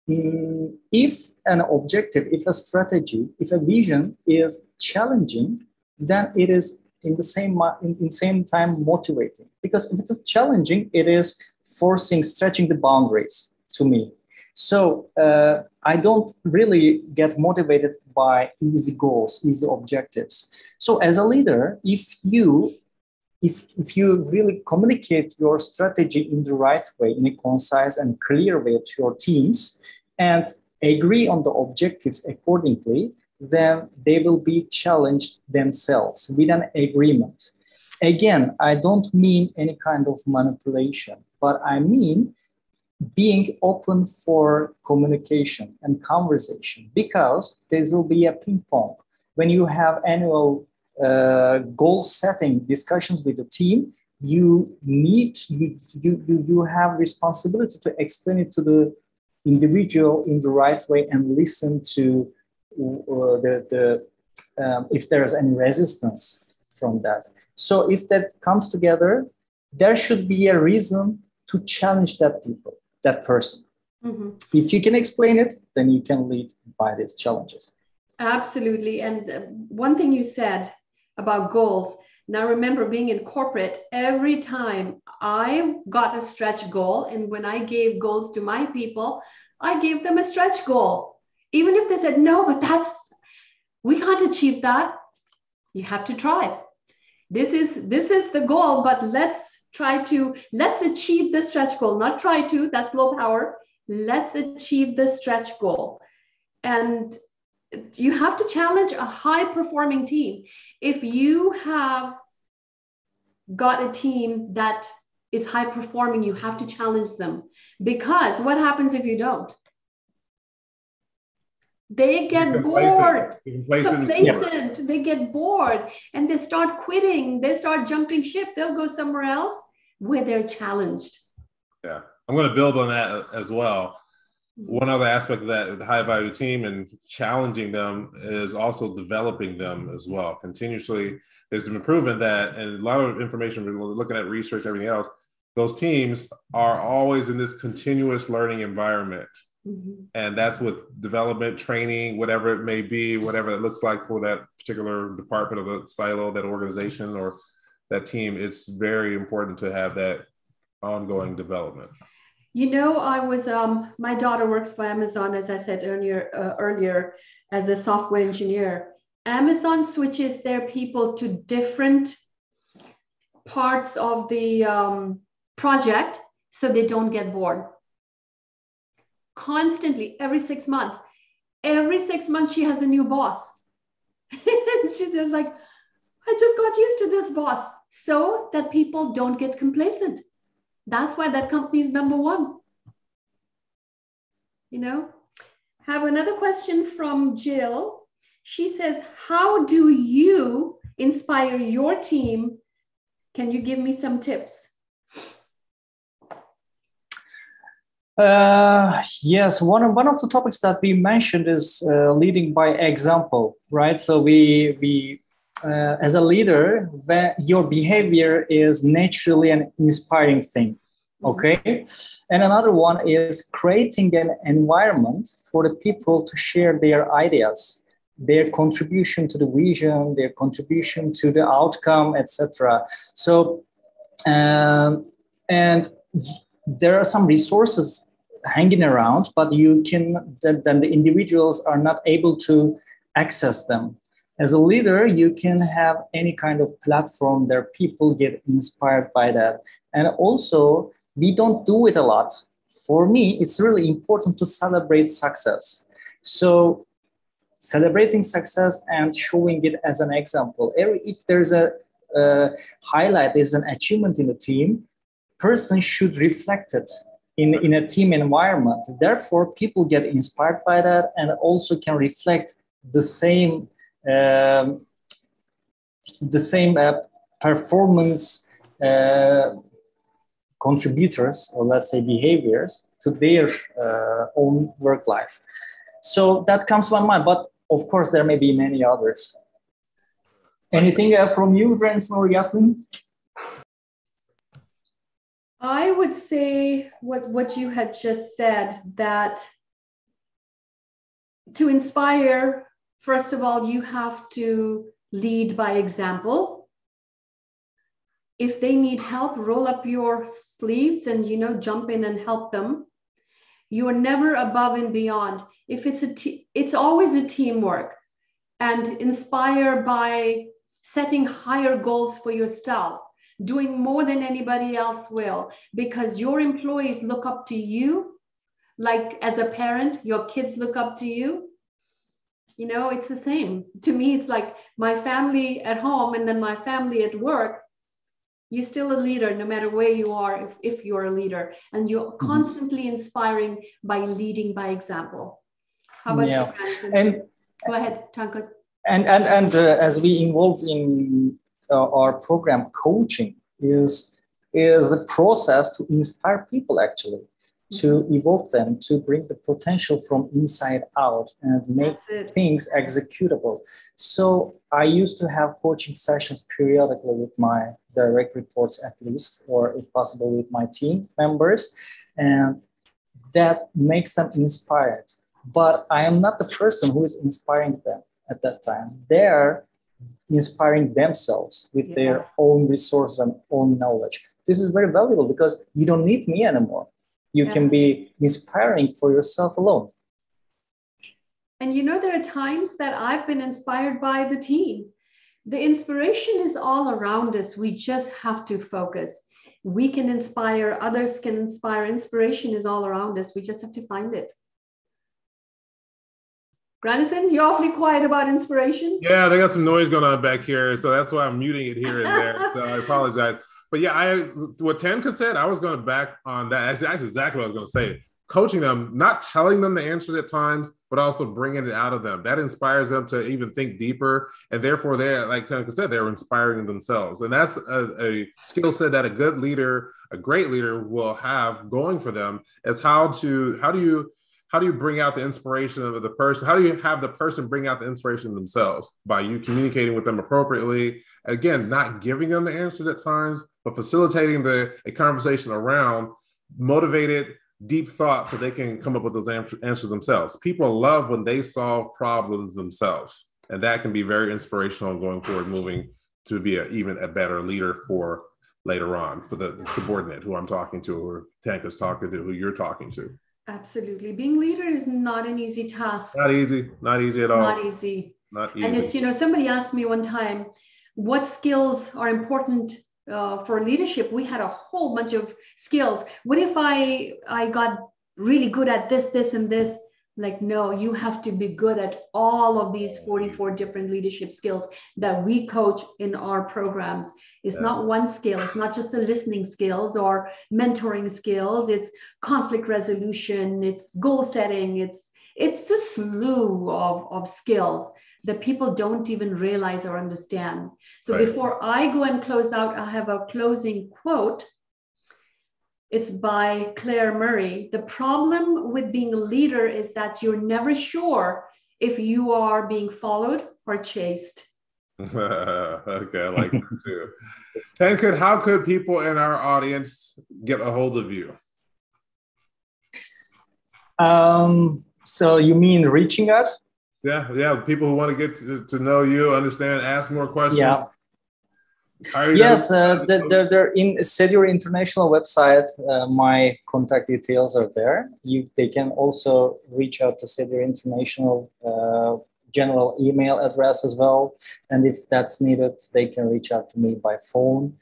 um, if an objective, if a strategy, if a vision is challenging, then it is in the same in, in same time motivating. Because if it is challenging, it is forcing, stretching the boundaries to me. So uh, I don't really get motivated by easy goals, easy objectives. So as a leader, if you if, if you really communicate your strategy in the right way, in a concise and clear way to your teams, and agree on the objectives accordingly, then they will be challenged themselves with an agreement. Again, I don't mean any kind of manipulation, but I mean being open for communication and conversation because there will be a ping pong. When you have annual uh, goal setting discussions with the team, you need you, you you have responsibility to explain it to the individual in the right way and listen to the the um, if there is any resistance from that. So if that comes together, there should be a reason to challenge that people that person. Mm-hmm. If you can explain it, then you can lead by these challenges. Absolutely. And uh, one thing you said about goals. Now, remember being in corporate, every time I got a stretch goal, and when I gave goals to my people, I gave them a stretch goal. Even if they said, no, but that's, we can't achieve that, you have to try. This is this is the goal, but let's try to let's achieve the stretch goal not try to that's low power. Let's achieve the stretch goal. And you have to challenge a high performing team. If you have got a team that is high performing you have to challenge them. Because what happens if you don't they get bored. Complacent, complacent. they get bored and they start quitting. They start jumping ship. They'll go somewhere else where they're challenged. Yeah. I'm going to build on that as well. One other aspect of that the high value team and challenging them is also developing them as well. Continuously there's been proven that and a lot of information we're looking at research everything else. Those teams are always in this continuous learning environment Mm-hmm. And that's with development, training, whatever it may be, whatever it looks like for that particular department of the silo, that organization, or that team. It's very important to have that ongoing development. You know, I was um, my daughter works for Amazon, as I said earlier, uh, earlier as a software engineer. Amazon switches their people to different parts of the um, project so they don't get bored constantly every six months. Every six months, she has a new boss. And she's like, I just got used to this boss so that people don't get complacent. That's why that company is number one. You know, have another question from Jill. She says, How do you inspire your team? Can you give me some tips? Uh, yes, one of, one of the topics that we mentioned is uh, leading by example, right? So we we uh, as a leader, your behavior is naturally an inspiring thing, mm-hmm. okay? And another one is creating an environment for the people to share their ideas, their contribution to the vision, their contribution to the outcome, etc. So, um, and there are some resources hanging around, but you can then the individuals are not able to access them. As a leader, you can have any kind of platform where people get inspired by that. And also, we don't do it a lot. For me, it's really important to celebrate success. So, celebrating success and showing it as an example. If there's a uh, highlight is an achievement in the team, person should reflect it in, in a team environment. Therefore, people get inspired by that and also can reflect the same um, the same uh, performance uh, contributors or let's say behaviors to their uh, own work life. So that comes to my mind, but of course there may be many others. Anything uh, from you, Branson or Yasmin? I would say what, what you had just said that to inspire, first of all, you have to lead by example. If they need help, roll up your sleeves and you know jump in and help them. You are never above and beyond. If it's a t- it's always a teamwork and inspire by setting higher goals for yourself doing more than anybody else will because your employees look up to you like as a parent your kids look up to you you know it's the same to me it's like my family at home and then my family at work you're still a leader no matter where you are if, if you're a leader and you're mm-hmm. constantly inspiring by leading by example how about yeah. you and go ahead Tankut. and and and uh, as we involve in uh, our program coaching is is the process to inspire people actually to mm-hmm. evoke them to bring the potential from inside out and make things executable. So i used to have coaching sessions periodically with my direct reports at least or if possible with my team members and that makes them inspired. But i am not the person who is inspiring them at that time. They're inspiring themselves with yeah. their own resources and own knowledge. This is very valuable because you don't need me anymore. You yeah. can be inspiring for yourself alone. And you know, there are times that I've been inspired by the team. The inspiration is all around us. We just have to focus. We can inspire, others can inspire. Inspiration is all around us. We just have to find it. Grandison, you're awfully quiet about inspiration. Yeah, they got some noise going on back here, so that's why I'm muting it here and there. so I apologize. But yeah, I what Tankut said, I was going to back on that. That's actually exactly what I was going to say. Coaching them, not telling them the answers at times, but also bringing it out of them. That inspires them to even think deeper, and therefore they're like Tankut said, they're inspiring themselves, and that's a, a skill set that a good leader, a great leader, will have going for them. Is how to how do you how do you bring out the inspiration of the person? How do you have the person bring out the inspiration themselves by you communicating with them appropriately? Again, not giving them the answers at times, but facilitating the a conversation around motivated, deep thought so they can come up with those answers themselves. People love when they solve problems themselves, and that can be very inspirational going forward, moving to be a, even a better leader for later on for the subordinate who I'm talking to, or Tank is talking to, who you're talking to. Absolutely. Being leader is not an easy task. Not easy. Not easy at all. Not easy. Not easy. And it's, you know, somebody asked me one time, what skills are important uh, for leadership? We had a whole bunch of skills. What if I I got really good at this, this, and this? Like no you have to be good at all of these 44 different leadership skills that we coach in our programs. It's yeah. not one skill. It's not just the listening skills or mentoring skills. It's conflict resolution. It's goal setting. It's it's the slew of, of skills that people don't even realize or understand. So right. before i go and close out i have a closing quote it's by Claire Murray. The problem with being a leader is that you're never sure if you are being followed or chased. okay, I like that too. and could how could people in our audience get a hold of you? Um, so you mean reaching us? Yeah, yeah. People who want to get to, to know you, understand, ask more questions. Yeah yes, uh, they're, they're in Seduire International website. Uh, my contact details are there. You, they can also reach out to Seduire International uh, general email address as well. And if that's needed, they can reach out to me by phone,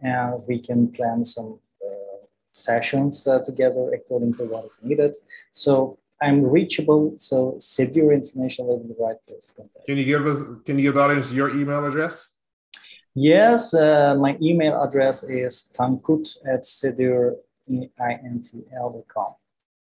and we can plan some uh, sessions uh, together according to what is needed. So I'm reachable. So Seduire International is the right place to contact. Can you give us? Can you give the audience your email address? Yes, uh, my email address is tankut at seduireintl.com.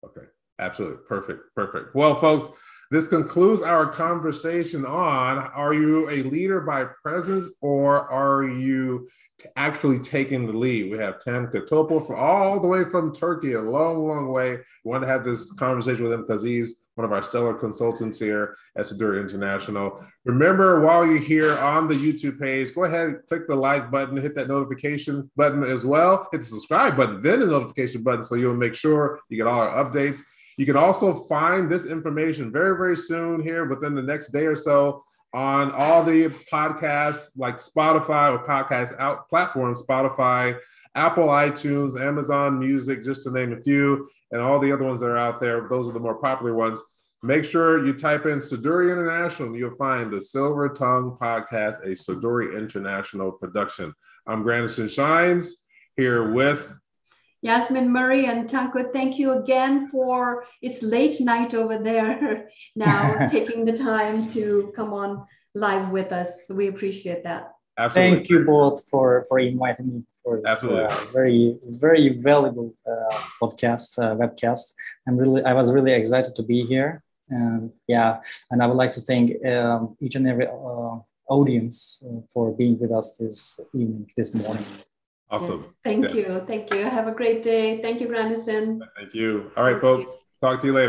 Okay, absolutely. Perfect. Perfect. Well, folks, this concludes our conversation on are you a leader by presence or are you actually taking the lead? We have Tankut Topal for all the way from Turkey, a long, long way. We want to have this conversation with him because he's one of our stellar consultants here at Seduire International. Remember, while you're here on the YouTube page, go ahead, and click the like button, hit that notification button as well, hit the subscribe button, then the notification button so you'll make sure you get all our updates. You can also find this information very, very soon here within the next day or so on all the podcasts like Spotify or podcast out platforms, Spotify, Apple iTunes, Amazon Music, just to name a few, and all the other ones that are out there. Those are the more popular ones. Make sure you type in Seduire International and you'll find the Silver Tongue Podcast, a Seduire International production. I'm Grandison Shines here with Yasmin Murray and Tanko, thank you again for it's late night over there now, taking the time to come on live with us. We appreciate that. Absolutely. Thank you both for for inviting me for this uh, very very valuable uh, podcast uh, webcast. I'm really I was really excited to be here, and yeah, and I would like to thank um, each and every uh, audience uh, for being with us this evening, this morning. Awesome. Yes. Thank yeah. you. Thank you. Have a great day. Thank you, Grandison. Thank you. All right, folks. Talk to you later.